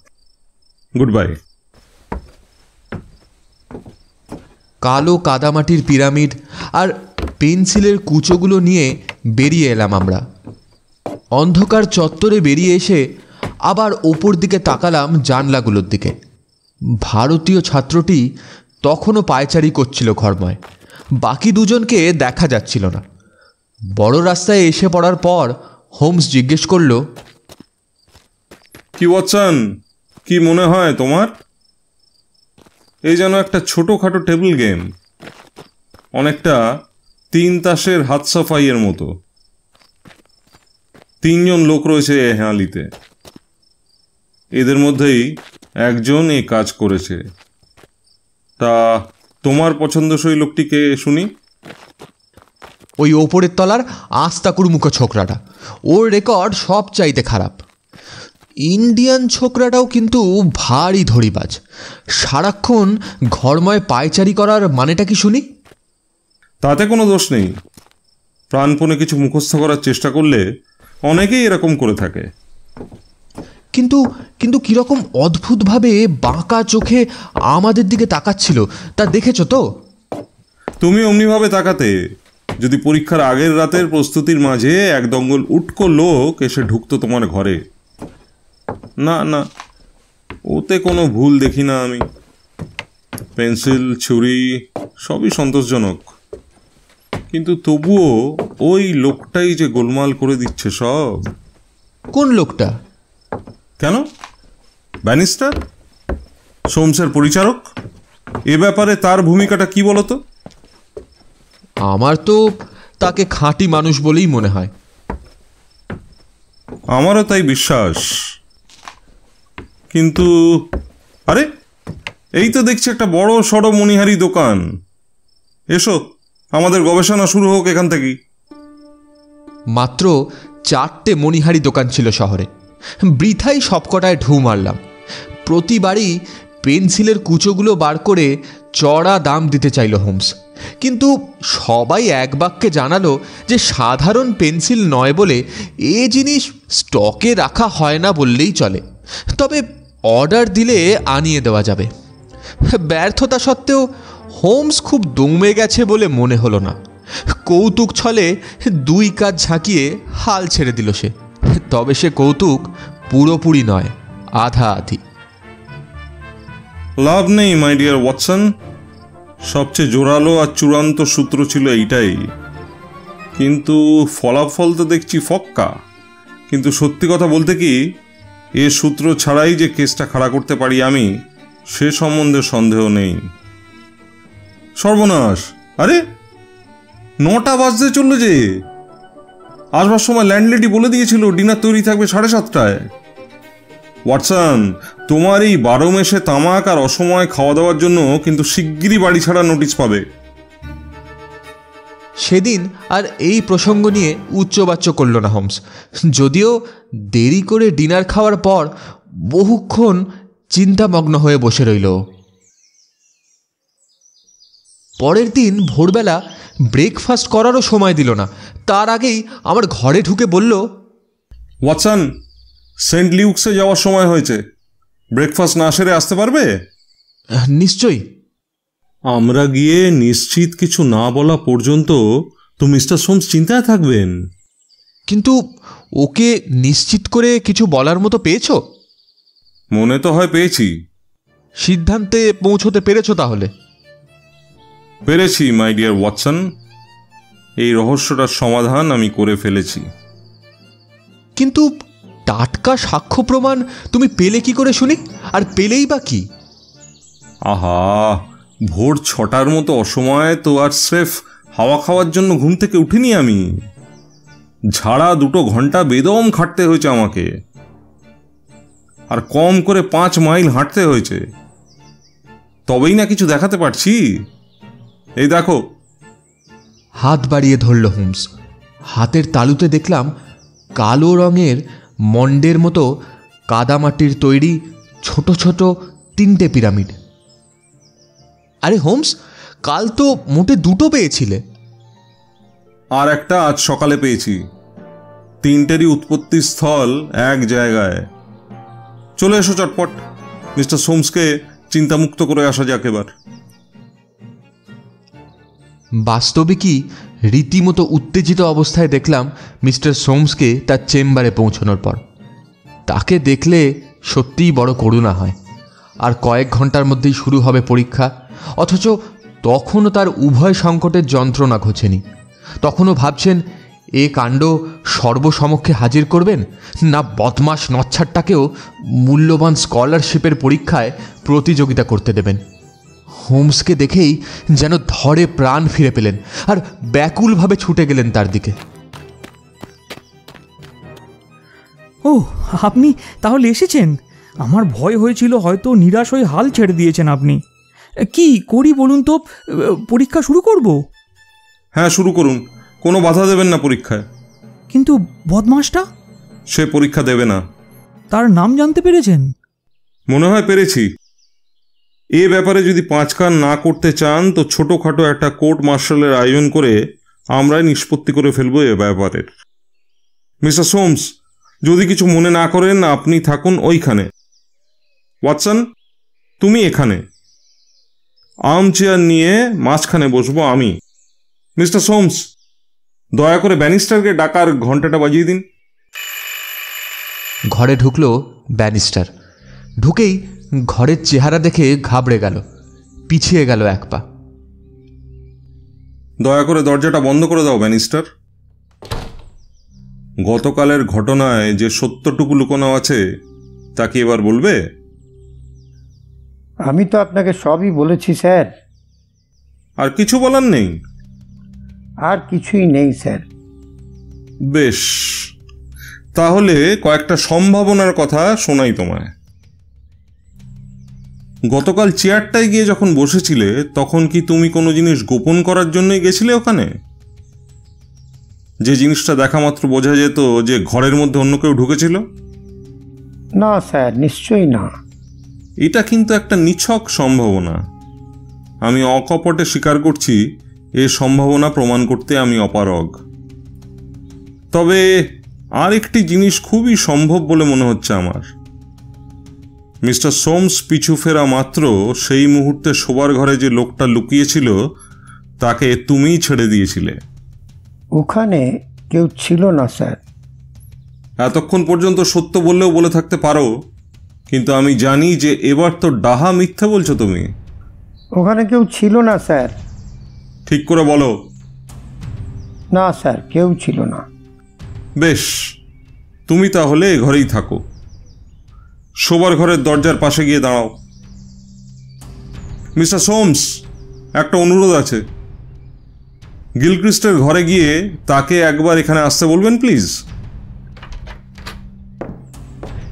গুড বাই কালো কাদামাটির পিরামিড আর পেন্সিলের কুচোগুলো নিয়ে বেরিয়ে এলাম আমরা। অন্ধকার চত্বরে বেরিয়ে এসে আবার ওপর দিকে তাকালাম জানলাগুলোর দিকে। ভারতীয় ছাত্রটি তখনও পায়চারি করছিল ঘরময়। বাকি দুজনকে দেখা যাচ্ছিল না। বড় রাস্তায় এসে পড়ার পর হোমস জিজ্ঞেস করল কি ওয়াটসন কি মনে হয় তোমার? এই যেন একটা ছোটোখাটো টেবিল গেম। অনেকটা তিন তাসের হাত সাফাইয়ের মতো। তিনজন লোক রয়েছে এ হেঁয়ালিতে এদের মধ্যেই একজন এই কাজ করেছে। তা তোমার পছন্দসই লোকটিকে শুনি? ওই ওপরের তলার আস্তাকুর মুখো ছোকরাটা ওর রেকর্ড সব চাইতে খারাপ। ইন্ডিয়ান ছোকরাটাও কিন্তু ভারী ধরিবাজ সারাক্ষণ ঘরময় পায়চারি করার মানেটা কি শুনি? তাতে কোনো দোষ নেই। প্রাণপণে কিছু মুখস্থ করার চেষ্টা করলে অনেকেই এরকম করে থাকে। কিন্তু কিন্তু কীরকম অদ্ভুতভাবে বাঁকা চোখে আমাদের দিকে তাকাচ্ছিল তা দেখেছ তো? তুমি অমনিভাবে তাকাতে যদি পরীক্ষার আগের রাতের প্রস্তুতির মাঝে এক দঙ্গল উটকো লোক এসে ঢুকতো তোমার ঘরে। না না। ওতে কোনো ভুল দেখি না আমি। পেন্সিল ছুরি সবই সন্তোষজনক। কিন্তু তবুও ওই লোকটাই যে গোলমাল করে দিচ্ছে সব। কোন লোকটা? কেন? ব্যানিস্টার? সোমসের পরিচারক? এ ব্যাপারে তার ভূমিকাটা কি বলতো? আমার তো তাকে খাঁটি মানুষ বলেই মনে হয়। আমারও তাই বিশ্বাস। কিন্তু, আরে, এই তো দেখছি একটা বড় সড় মণিহারি দোকান। এসো, আমাদের গবেষণা শুরু হোক এখান থেকেই। মাত্র চারটে মণিহারি দোকান ছিল শহরে। বৃথাই সবকটায় ঢু মারলাম। প্রতিবারই পেন্সিলের কুচোগুলো বার করে চড়া দাম দিতে চাইল হোমস। কিন্তু সবাই এক বাক্যে জানালো যে সাধারণ পেন্সিল নয় বলে এ জিনিস স্টকে রাখা হয় না বললেই চলে। তবে অর্ডার দিলে আনিয়ে দেওয়া যাবে। ব্যর্থতা সত্ত্বেও হোমস খুব দমে গেছে বলে মনে হলো না। কৌতুক ছলে দুই কাজ ঝাঁকিয়ে হাল ছেড়ে দিল সে। তবে সে কৌতুক পুরোপুরি নয় আধা আধি লাভ নেই মাই ডিয়ার ওয়াটসন। সবচেয়ে জোরালো আর চূড়ান্ত সূত্র ছিল এইটাই। কিন্তু ফলাফল তো দেখছি ফক্কা। কিন্তু সত্যি কথা বলতে কি এ সূত্র ছাড়াই যে কেসটা খাড়া করতে পারি আমি, সে সম্বন্ধে সন্দেহ নেই। সর্বনাশ! আরে, নটা বাজতে চলল যে। আসবার সময় ল্যান্ডলেডি বলে দিয়েছিল, ডিনার তৈরি থাকবে সাড়ে সাতটায়। ওয়াটসন, তোমার এই বারো মেশে তামাক আর অসময়ে খাওয়া দাওয়ার জন্য কিন্তু শিগগিরই বাড়ি ছাড়া নোটিশ পাবে। সেদিন আর এই প্রসঙ্গ নিয়ে উচ্চবাচ্য করল না হোমস। যদিও দেরি করে ডিনার খাওয়ার পর বহুক্ষণ চিন্তামগ্ন হয়ে বসে রইল। পরের দিন ভোরবেলা ব্রেকফাস্ট করারও সময় দিল না। তার আগেই আমার ঘরে ঢুকে বলল ওয়াটসন সেন্ট লিউক্সে যাওয়ার সময় হয়েছে। ব্রেকফাস্ট না সেরে আসতে পারবে? নিশ্চয়ই। আমরা গিয়ে নিশ্চিত কিছু না বলা পর্যন্ত তো মিস্টার সোমস চিন্তায় থাকবেন। কিন্তু ওকে নিশ্চিত করে কিছু বলার মতো পেয়েছ? মনে তো হয় পেয়েছি। সিদ্ধান্তে পৌঁছতে পেরেছ তাহলে? পেরেছি মাই ডিয়ার ওয়াটসন। এই রহস্যটার সমাধান আমি করে ফেলেছি। কিন্তু টাটকা সাক্ষ্য প্রমাণ তুমি পেলে কি করে শুনি? আর পেলেই বা কি? আহা! ভোর ছটার মতো অসময়ে তো আর স্রেফ হাওয়া খাওয়ার জন্য ঘুম থেকে উঠিনি আমি। ঝাড়া দুটো ঘণ্টা বেদম খাটতে হয়েছে আমাকে। আর কম করে পাঁচ মাইল হাঁটতে হয়েছে। তবেই না কিছু দেখাতে পারছি? এই দেখো। হাত বাড়িয়ে ধরল হোমস। হাতের তালুতে দেখলাম কালো রঙের মন্ডের মতো কাদামাটির তৈরি ছোট ছোট তিনটে পিরামিড। আরে হোমস কাল তো মোটে দুটো পেয়েছিলে। আর একটা আজ সকালে পেয়েছি। তিনটেরই উৎপত্তি স্থল এক জায়গায়। চলে এসো চটপট। মিস্টার সোমসকে চিন্তামুক্ত করে আসা যাক এবার। বাস্তবে কি রীতিমতো উত্তেজিত অবস্থায় দেখলাম মিস্টার সোমসকে তার চেম্বারে পৌঁছানোর পর। তাকে দেখলে সত্যিই বড় করুণা হয়। আর কয়েক ঘণ্টার মধ্যেই শুরু হবে পরীক্ষা। অথচ তখনও তার উভয় সংকটের যন্ত্রণা ঘোচেনি। তখনও ভাবছেন, এ কাণ্ড সর্বসমক্ষে হাজির করবেন? না বদমাস নচ্ছারটাকেও মূল্যবান স্কলারশিপের পরীক্ষায় প্রতিযোগিতা করতে দেবেন? হোমসকে দেখেই যেন ধরে প্রাণ ফিরে পেলেন আর ব্যাকুলভাবে ছুটে গেলেন তার দিকে। ও আপনি তাহলে এসেছেন? আমার ভয় হয়েছিল হয়তো নিরাশ হয়ে হাল ছেড়ে দিয়েছেন আপনি। কি করি বলুন তো? পরীক্ষা শুরু করব? হ্যাঁ শুরু করুন। কোনো বাধা দেবেন না পরীক্ষায়। কিন্তু বদমাসটা সে পরীক্ষা দেবে না। তার নাম জানতে পেরেছেন? মনে হয় পেরেছি। এ ব্যাপারে যদি পাঁচ কান না করতে চান তো ছোটোখাটো একটা কোর্ট মার্শালের আয়োজন করে আমরাই নিষ্পত্তি করে ফেলব এ ব্যাপারের। মিস্টার সোমস যদি কিছু মনে না করেন আপনি থাকুন ওইখানে। ওয়াটসন তুমি এখানে। আর্ম চেয়ার নিয়ে মাঝখানে বসবো আমি। মিস্টার সোমস দয়া করে ব্যানিস্টারকে ডাকার ঘন্টাটা বাজিয়ে দিন। ঘরে ঢুকলো ব্যানিস্টার। ঢুকেই ঘরের চেহারা দেখে ঘাবড়ে গেল পিছিয়ে গেল এক পা। দয়া করে দরজাটা বন্ধ করে দাও ব্যানিস্টার। গতকালের ঘটনায় যে সত্যটুকু লুকোনো আছে তা কি এবার বলবে? আমি তো আপনাকে সবই বলেছি স্যার। আর কিছু বলার নেই? আর কিছুই নেই স্যার। বেশ। তাহলে কয়েকটা সম্ভাবনার কথা শোনাই তোমায়। গতকাল চেয়ারটায় গিয়ে যখন বসেছিলে তখন কি তুমি কোনো জিনিস গোপন করার জন্যই গেছিলে ওখানে? যে জিনিসটা দেখা মাত্র বোঝা যেত যে ঘরের মধ্যে অন্য কেউ ঢুকেছিল? না স্যার নিশ্চয়ই না। এটা কিন্তু একটা নিছক সম্ভাবনা। আমি অকপটে স্বীকার করছি এ সম্ভাবনা প্রমাণ করতে আমি অপারগ। তবে আর একটি জিনিস খুবই সম্ভব বলে মনে হচ্ছে আমার। মিস্টার সোমস পিছু ফেরা মাত্র সেই মুহূর্তে শোবার ঘরে যে লোকটা লুকিয়েছিল তাকে তুমিই ছেড়ে দিয়েছিলে। ওখানে কেউ ছিল না স্যার। এতক্ষণ পর্যন্ত সত্য বললেও বলে থাকতে পারো কিন্তু আমি জানি যে এবার তো ডাহা মিথ্যা বলছো তুমি। ওখানে কেউ ছিল না স্যার। ঠিক করে বলো। না স্যার কেউ ছিল না। বেশ তুমি তাহলে এ ঘরেই থাকো। শোবার ঘরের দরজার পাশে গিয়ে দাঁড়াও। মিস্টার সোমস একটা অনুরোধ আছে। গিলক্রিস্টের ঘরে গিয়ে তাকে একবার এখানে আসতে বলবেন প্লিজ।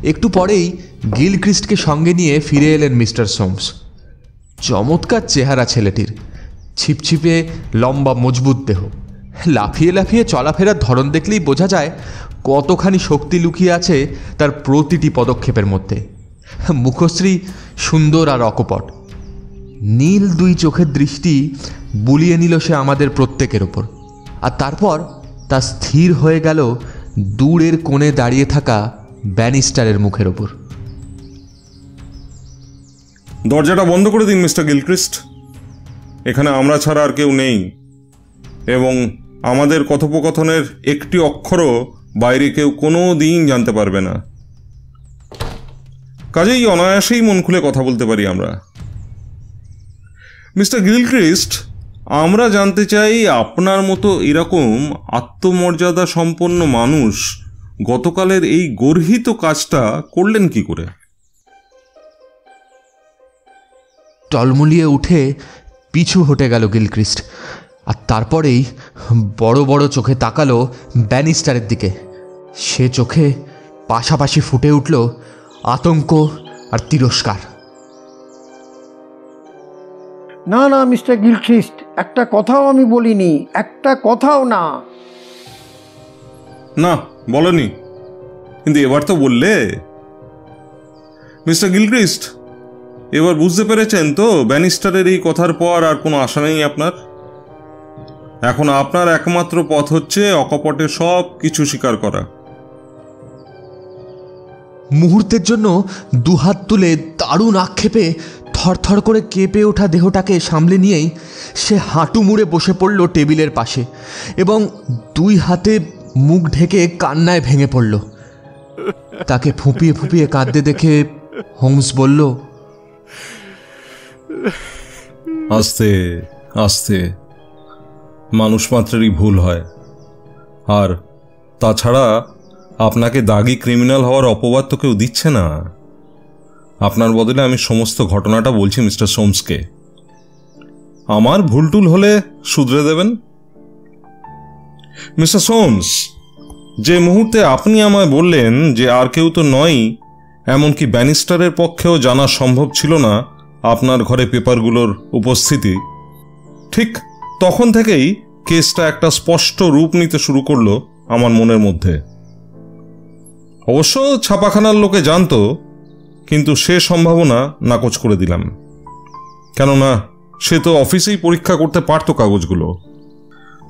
একটু পরেই গিলক্রিস্টকে সঙ্গে নিয়ে ফিরে এলেন মিস্টার সোমস। চমৎকার চেহারা ছেলেটির। ছিপছিপে লম্বা, মজবুত দেহ। লাফিয়ে লাফিয়ে চলাফেরার ধরন দেখলেই বোঝা যায় কতখানি শক্তি লুকিয়ে আছে তার প্রতিটি পদক্ষেপের মধ্যে। মুখশ্রী সুন্দর আর অকপট। নীল দুই চোখের দৃষ্টি বুলিয়ে নিল সে আমাদের প্রত্যেকের ওপর আর তারপর তা স্থির হয়ে গেল দূরের কোণে দাঁড়িয়ে থাকা ব্যানিস্টারের মুখের ওপর দরজাটা বন্ধ করে দিন, মিস্টার গিলক্রিস্ট। এখানে আমরা ছাড়া আর কেউ নেই। এবং আমাদের কথোপকথনের একটি অক্ষরও বাইরে কেউ কোনো দিন জানতে পারবে না। কাজেই অনায়াসেই মন খুলে কথা বলতে পারি আমরা। মিস্টার গিলক্রিস্ট, আমরা জানতে চাই আপনার মতো এরকম আত্মমর্যাদা সম্পন্ন মানুষ গতকালের এই গর্হিত কাজটা করলেন কি করে? টলমলিয়ে উঠে পিছু হটে গেল গিলক্রিস্ট। আর তারপরেই বড় বড় চোখে তাকালো ব্যানিস্টারের দিকে। সে চোখে পাশাপাশি ফুটে উঠল আতঙ্ক আর তিরস্কার। না না মিস্টার গিলক্রিস্ট একটা কথাও আমি বলিনি একটা কথাও না। না বলনি। কিন্তু এবার তো বললে। মিস্টার গিলক্রিস্ট এবার বুঝতে পেরেছেন তো, ব্যানিস্টারের এই কথার পর আর কোনো আশা নেই আপনার? এখন আপনার একমাত্র পথ হচ্ছে অকপটে সব কিছু স্বীকার করা। মুহূর্তের জন্য দুহাত তুলে দারুণ আক্ষেপে থরথর করে কেঁপে ওঠা দেহটাকে সামলে নিয়েই সে হাঁটু মুড়ে বসে পড়ল টেবিলের পাশে এবং দুই হাতে মুখ ঢেকে কান্নায় ভেঙে পড়ল। তাকে ফুঁপিয়ে ফুঁপিয়ে কাঁদতে দেখে হোমস বলল আস্তে আস্তে। মানুষ মাত্রেরই ভুল হয়। আর তাছাড়া আপনাকে দাগি ক্রিমিনাল হওয়ার অপবাদ তো কেউ দিচ্ছে না। আপনার বদলে আমি সমস্ত ঘটনাটা বলছি মিস্টার সোমসকে। আমার ভুলটুল হলে শুধরে দেবেন? মিস্টার সোমস, যে মুহূর্তে আপনি আমায় বললেন যে আর কেউ তো নয় এমনকি ব্যানিস্টারের পক্ষেও জানা সম্ভব ছিল না আপনার ঘরে পেপারগুলোর উপস্থিতি। ঠিক তখন থেকেই কেসটা একটা স্পষ্ট রূপ নিতে শুরু করল আমার মনের মধ্যে। অবশ্য ছাপাখানার লোকে জানতো, কিন্তু সে সম্ভাবনা নাকচ করে দিলাম। কেননা, সে তো অফিসেই পরীক্ষা করতে পারত কাগজগুলো।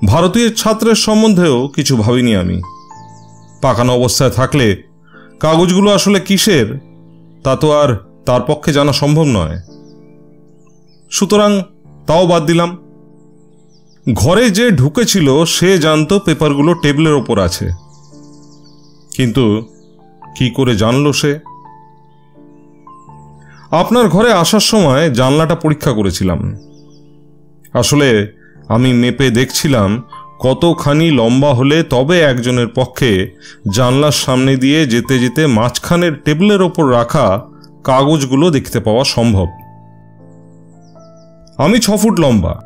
ভারতীয় ছাত্রের সম্বন্ধেও কিছু ভাবিনি আমি। পাকানো অবস্থায় থাকলে কাগজগুলো আসলে কিসের, তা তো আর তার পক্ষে জানা সম্ভব নয়। সুতরাং তাও বাদ দিলাম। ঘরে যে ঢুকেছিল, সে জানতো পেপারগুলো টেবিলের ওপর আছে। কিন্তু কি করে জানলো সে? আপনার ঘরে আসার সময় জানলাটা পরীক্ষা করেছিলাম। আসলে আমি মেপে দেখছিলাম, কতখানি লম্বা হলে তবে একজনের পক্ষে জানলার সামনে দিয়ে যেতে যেতে মাঝখানের টেবিলের ওপর রাখা কাগজগুলো দেখতে পাওয়া সম্ভব। আমি ছ ফুট লম্বা।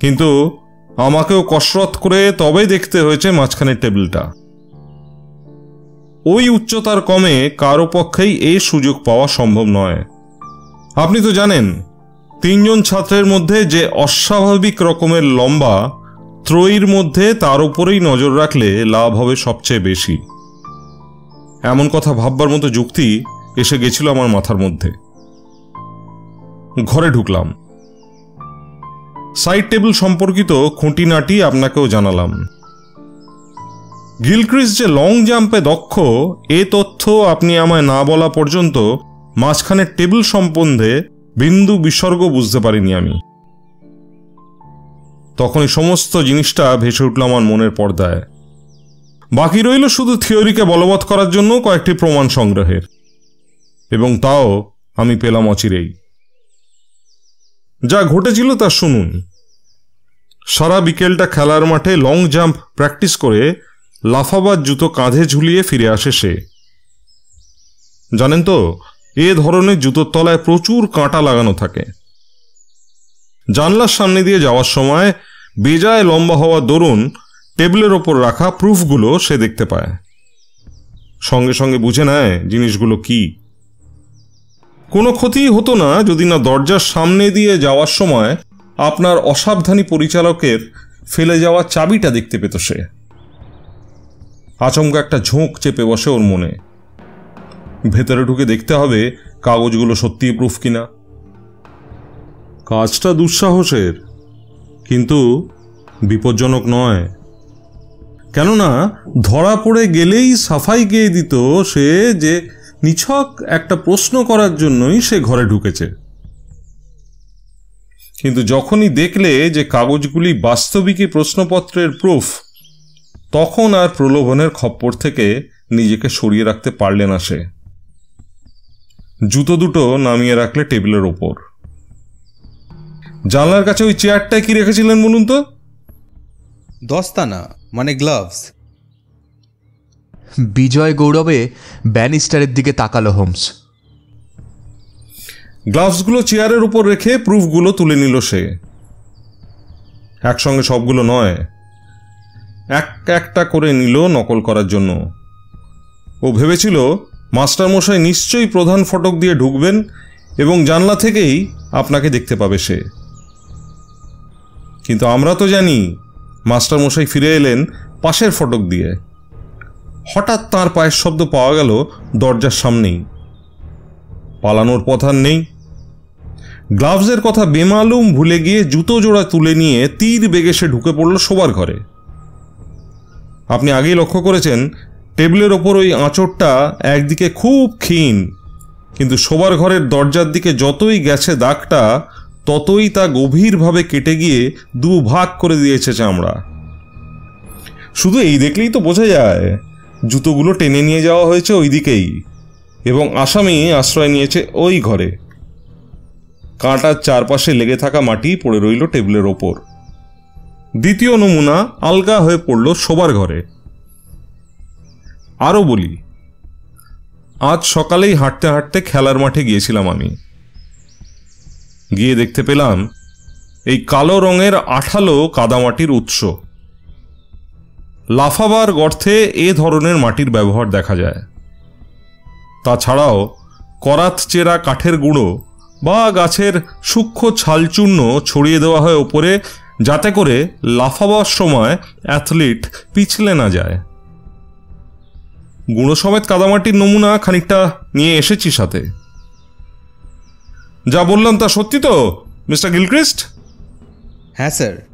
কিন্তু আমাকেও কসরত করে তবেই দেখতে হয়েছে মাঝখানের টেবিলটা। ওই উচ্চতার কমে কারও পক্ষেই এই সুযোগ পাওয়া সম্ভব নয়। আপনি তো জানেন, তিনজন ছাত্রের মধ্যে যে অস্বাভাবিক রকমের লম্বা, ত্রয়ীর মধ্যে তার উপরেই নজর রাখলে লাভ হবে সবচেয়ে বেশি। এমন কথা ভাববার মতো যুক্তি এসে গেছিল আমার মাথার মধ্যে। ঘরে ঢুকলাম। সাইড টেবিল সম্পর্কিত খুঁটিনাটি আপনাকেও জানালাম। গিলক্রিস যে লং জাম্পে দক্ষ, এ তথ্য আপনি আমায় না বলা পর্যন্ত মাঝখানে টেবিল সম্বন্ধে বিন্দু বিসর্গ বুঝতে পারিনি আমি। তখনই সমস্ত জিনিসটা ভেসে উঠল আমার মনের পর্দায়। বাকি রইল শুধু থিওরিকে বলবৎ করার জন্য কয়েকটি প্রমাণ সংগ্রহের। এবং তাও আমি পেলাম অচিরেই। যা ঘটেছিল তা শুনুন। সারা বিকেলটা খেলার মাঠে লং জাম্প প্র্যাকটিস করে লাফাবার জুতো কাঁধে ঝুলিয়ে ফিরে আসে সে। জানেন তো, এ ধরনের জুতোর তলায় প্রচুর কাঁটা লাগানো থাকে। জানলার সামনে দিয়ে যাওয়ার সময় বেজায় লম্বা হওয়া দরুন টেবিলের ওপর রাখা প্রুফগুলো সে দেখতে পায়। সঙ্গে সঙ্গে বুঝে নেয় জিনিসগুলো কি। কোনো ক্ষতি হতো না যদি না দরজার সামনে দিয়ে যাওয়ার সময় আপনার অসাবধানী পরিচালকের ফেলে যাওয়া চাবিটা দেখতে পেত সে। আচমকা একটা ঝোঁক চেপে বসে ওর মনে। ভেতরে ঢুকে দেখতে হবে কাগজগুলো সত্যিই প্রুফ কিনা। কাজটা দুঃসাহসের, কিন্তু বিপজ্জনক নয়। কেননা, ধরা পড়ে গেলেই সাফাই গেয়ে দিত সে যে নিছক একটা প্রশ্ন করার জন্যই সে ঘরে ঢুকেছে। কিন্তু যখনই দেখলে যে কাগজগুলি বাস্তবিকই প্রশ্নপত্রের প্রুফ তখন আর প্রলোভনের খপ্পর থেকে নিজেকে সরিয়ে রাখতে পারলে না সে। জুতো দুটো নামিয়ে রাখলে টেবিলের ওপর। জানলার কাছে ওই চেয়ারটায় কি রেখেছিলেন বলুন তো? দস্তানা মানে গ্লাভস বিজয় গৌরবে ব্যানিস্টারের দিকে তাকালো হোমস। গ্লাভসগুলো চেয়ারের উপর রেখে প্রুফগুলো তুলে নিল সে। একসঙ্গে সবগুলো নয়। এক, একটা করে নিল নকল করার জন্য। ও ভেবেছিল, মাস্টারমশাই নিশ্চয়ই প্রধান ফটক দিয়ে ঢুকবেন এবং জানলা থেকেই আপনাকে দেখতে পাবে সে। কিন্তু আমরা তো জানি, মাস্টারমশাই ফিরে এলেন পাশের ফটক দিয়ে। হঠাৎ তার পায়ের শব্দ পাওয়া গেল দরজার সামনেই। পালানোর পথ আর নেই। গ্লাভসের কথা বেমালুম ভুলে গিয়ে জুতো জোড়া তুলে নিয়ে তীর বেগে সে ঢুকে পড়ল শোবার ঘরে। আপনি আগেই লক্ষ্য করেছেন, টেবিলের ওপর ওই আঁচড়টা একদিকে খুব ক্ষীণ, কিন্তু শোবার ঘরের দরজার দিকে যতই গেছে দাগটা, ততই তা গভীরভাবে কেটে গিয়ে দু ভাগ করে দিয়েছে চামড়া। শুধু এই দেখলেই তো বোঝা যায়, জুতোগুলো টেনে নিয়ে যাওয়া হয়েছে ওই দিকেই এবং আসামি আশ্রয় নিয়েছে ওই ঘরে। কাঁটার চারপাশে লেগে থাকা মাটি পড়ে রইল টেবিলের ওপর। দ্বিতীয় নমুনা আলগা হয়ে পড়ল শোবার ঘরে। আরও বলি, আজ সকালেই হাঁটতে হাঁটতে খেলার মাঠে গিয়েছিলাম আমি। গিয়ে দেখতে পেলাম, এই কালো রঙের আঠালো কাদামাটির উৎস। লাফাবার গর্থে এ ধরনের মাটির ব্যবহার দেখা যায়। তাছাড়াও করাত চেরা কাঠের গুঁড়ো বা গাছের সূক্ষ্ম ছালচূর্ণ ছড়িয়ে দেওয়া হয় ওপরে যাতে করে লাফাবার সময় অ্যাথলিট পিছলে না যায়। গুঁড়ো সমেত কাদামাটির নমুনা খানিকটা নিয়ে এসেছি সাথে। যা বললাম তা সত্যি তো মিস্টার গিলক্রিস্ট? হ্যাঁ স্যার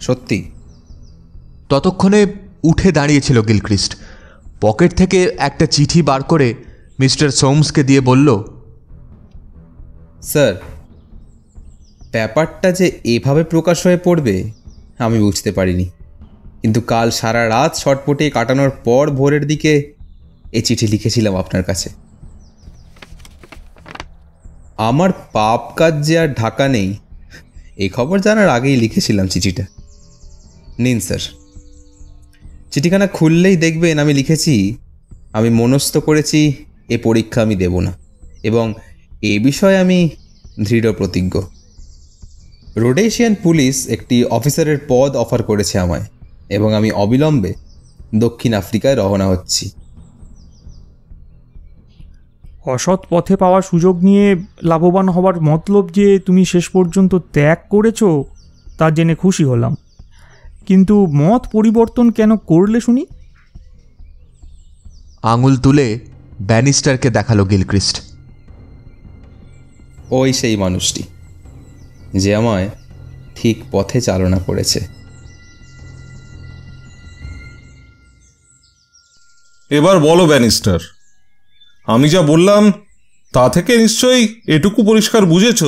সত্যি। ততক্ষণে উঠে দাঁড়িয়েছিল গিলক্রিস্ট। পকেট থেকে একটা চিঠি বার করে মিস্টার সোমসকে দিয়ে বলল, স্যার, ব্যাপারটা যে এভাবে প্রকাশ হয়ে পড়বে, আমি বুঝতে পারিনি। কিন্তু কাল সারা রাত ছটপটে কাটানোর পর ভোরের দিকে এ চিঠি লিখেছিলাম আপনার কাছে। আমার পাপ কাজ যে আর ঢাকা নেই এই খবর জানার আগেই লিখেছিলাম চিঠিটা। নিন, স্যার। চিঠিখানা খুললেই দেখবেন আমি লিখেছি, আমি মনস্থ করেছি এ পরীক্ষা আমি দেব না। এবং এ বিষয়ে আমি দৃঢ় প্রতিজ্ঞ। রোডেশিয়ান পুলিশ একটি অফিসারের পদ অফার করেছে আমায় এবং আমি অবিলম্বে দক্ষিণ আফ্রিকায় রওনা হচ্ছি। অসৎ পথে পাওয়া সুযোগ নিয়ে লাভবান হওয়ার মতলব যে তুমি শেষ পর্যন্ত ত্যাগ করেছ তা জেনে খুশি হলাম। কিন্তু মত পরিবর্তন কেন করলে শুনি? আঙুল তুলে ব্যানিস্টারকে দেখাল গিলক্রিস্ট। ওই সেই মানুষটি যে আমায় ঠিক পথে চালনা করেছে। এবার বলো ব্যানিস্টার আমি যা বললাম তা থেকে নিশ্চয়ই এটুকু পরিষ্কার বুঝেছ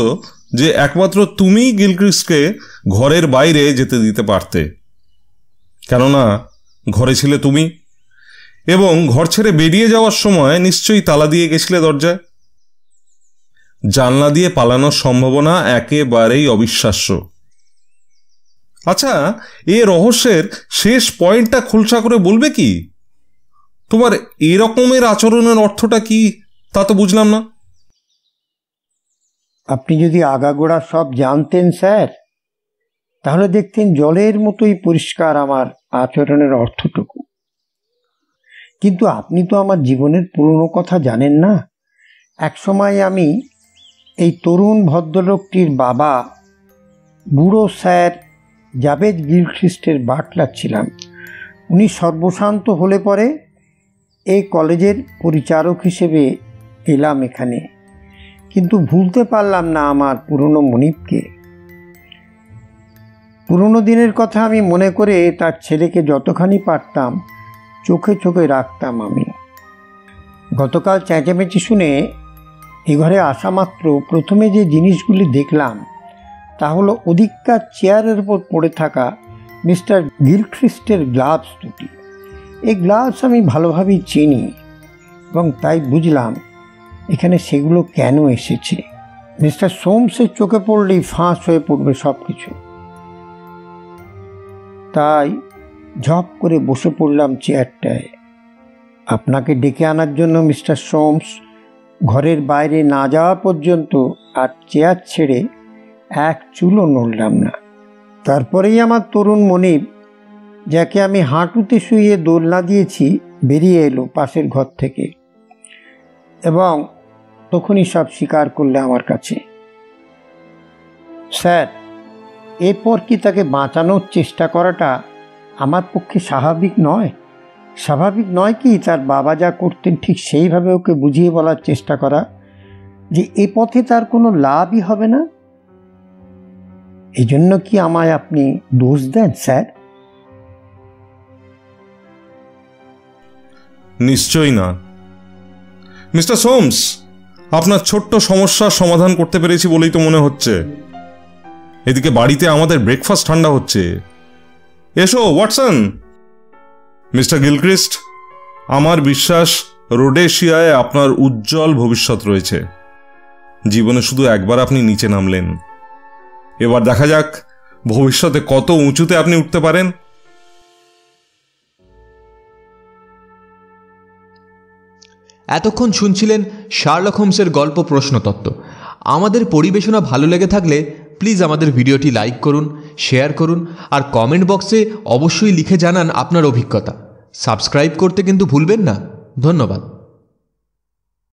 যে একমাত্র তুমিই গিলক্রিস্টকে ঘরের বাইরে যেতে দিতে পারতে। কেননা ঘরে ছিলে তুমি। এবং ঘর ছেড়ে বেরিয়ে যাওয়ার সময় নিশ্চয়ই তালা দিয়ে গেছিলে দরজায়? জানলা দিয়ে পালানোর সম্ভাবনা একেবারেই অবিশ্বাস্য। আচ্ছা এ রহস্যের শেষ পয়েন্টটা খোলসা করে বলবে কি? তোমার এরকমের আচরণের অর্থটা কি, তা তো বুঝলাম না। আপনি যদি আগাগোড়া সব জানতেন, স্যার, তাহলে দেখতেন জলের মতোই পরিষ্কার আমার আচরণের অর্থটুকু। কিন্তু আপনি তো আমার জীবনের পুরনো কথা জানেন না। একসময় আমি এই তরুণ ভদ্রলোকটির বাবা, বুড়ো স্যার জাভেদ গিলখ্রিস্টের বাটলার ছিলাম। উনি সর্বশান্ত হলে পরে এই কলেজের পরিচারক হিসেবে এলাম এখানে। কিন্তু ভুলতে পারলাম না আমার পুরনো মনিবকে। পুরনো দিনের কথা আমি মনে করে তার ছেলেকে যতখানি পারতাম চোখে চোখে রাখতাম আমি। গতকাল চেঁচামেচি শুনে এ ঘরে আসা মাত্র প্রথমে যে জিনিসগুলি দেখলাম, তা হলো অধিককার চেয়ারের উপর পড়ে থাকা মিস্টার গিলখ্রিস্টের গ্লাভস দুটি। এই গ্লাভস আমি ভালোভাবেই চিনি এবং তাই বুঝলাম এখানে সেগুলো কেন এসেছে। মিস্টার সোমসের চোখে পড়লেই ফাঁস হয়ে পড়বে সব কিছু তাই ঝপ করে বসে পড়লাম চেয়ারটায়। আপনাকে ডেকে আনার জন্য মিস্টার সোমস ঘরের বাইরে না যাওয়া পর্যন্ত আর চেয়ার ছেড়ে এক চুলও নড়লাম না। তারপরেই আমার তরুণ মনিব, যাকে আমি হাঁটুতে শুয়ে দোলনা দিয়েছি, বেরিয়ে এলো পাশের ঘর থেকে এবং তখনই সব স্বীকার করলে আমার কাছে। স্যার, এরপর কি তাকে বাঁচানোর চেষ্টা করাটা আমার পক্ষে স্বাভাবিক নয়। স্বাভাবিক নয় কি তার বাবা যা করতেন ঠিক সেইভাবে ওকে বুঝিয়ে বলার চেষ্টা করা? যে এ পথে তার কোনো লাভই হবে না? এই জন্য কি আমায় আপনি দোষ দেন, স্যার? নিশ্চয়ই না। মিস্টার সোমস, আপনার ছোট্ট সমস্যার সমাধান করতে পেরেছি বলেই তো মনে হচ্ছে। এদিকে বাড়িতে আমাদের ব্রেকফাস্ট ঠান্ডা হচ্ছে। এসো, ওয়াটসন। মিস্টার গিলক্রিস্ট, আমার বিশ্বাস রোডেশিয়ায় আপনার উজ্জ্বল ভবিষ্যৎ রয়েছে। জীবনে শুধু একবার আপনি নিচে নামলেন। এবার দেখা যাক ভবিষ্যতে কত উঁচুতে আপনি উঠতে পারেন। এতক্ষণ শুনছিলেন শার্লক হোমসের গল্প প্রশ্নতত্ত্ব। আমাদের পরিবেশনা ভালো লেগে থাকলে প্লিজ আমাদের ভিডিওটি লাইক করুন, শেয়ার করুন, আর কমেন্ট বক্সে অবশ্যই লিখে জানান আপনার অভিজ্ঞতা। সাবস্ক্রাইব করতে কিন্তু ভুলবেন না। ধন্যবাদ।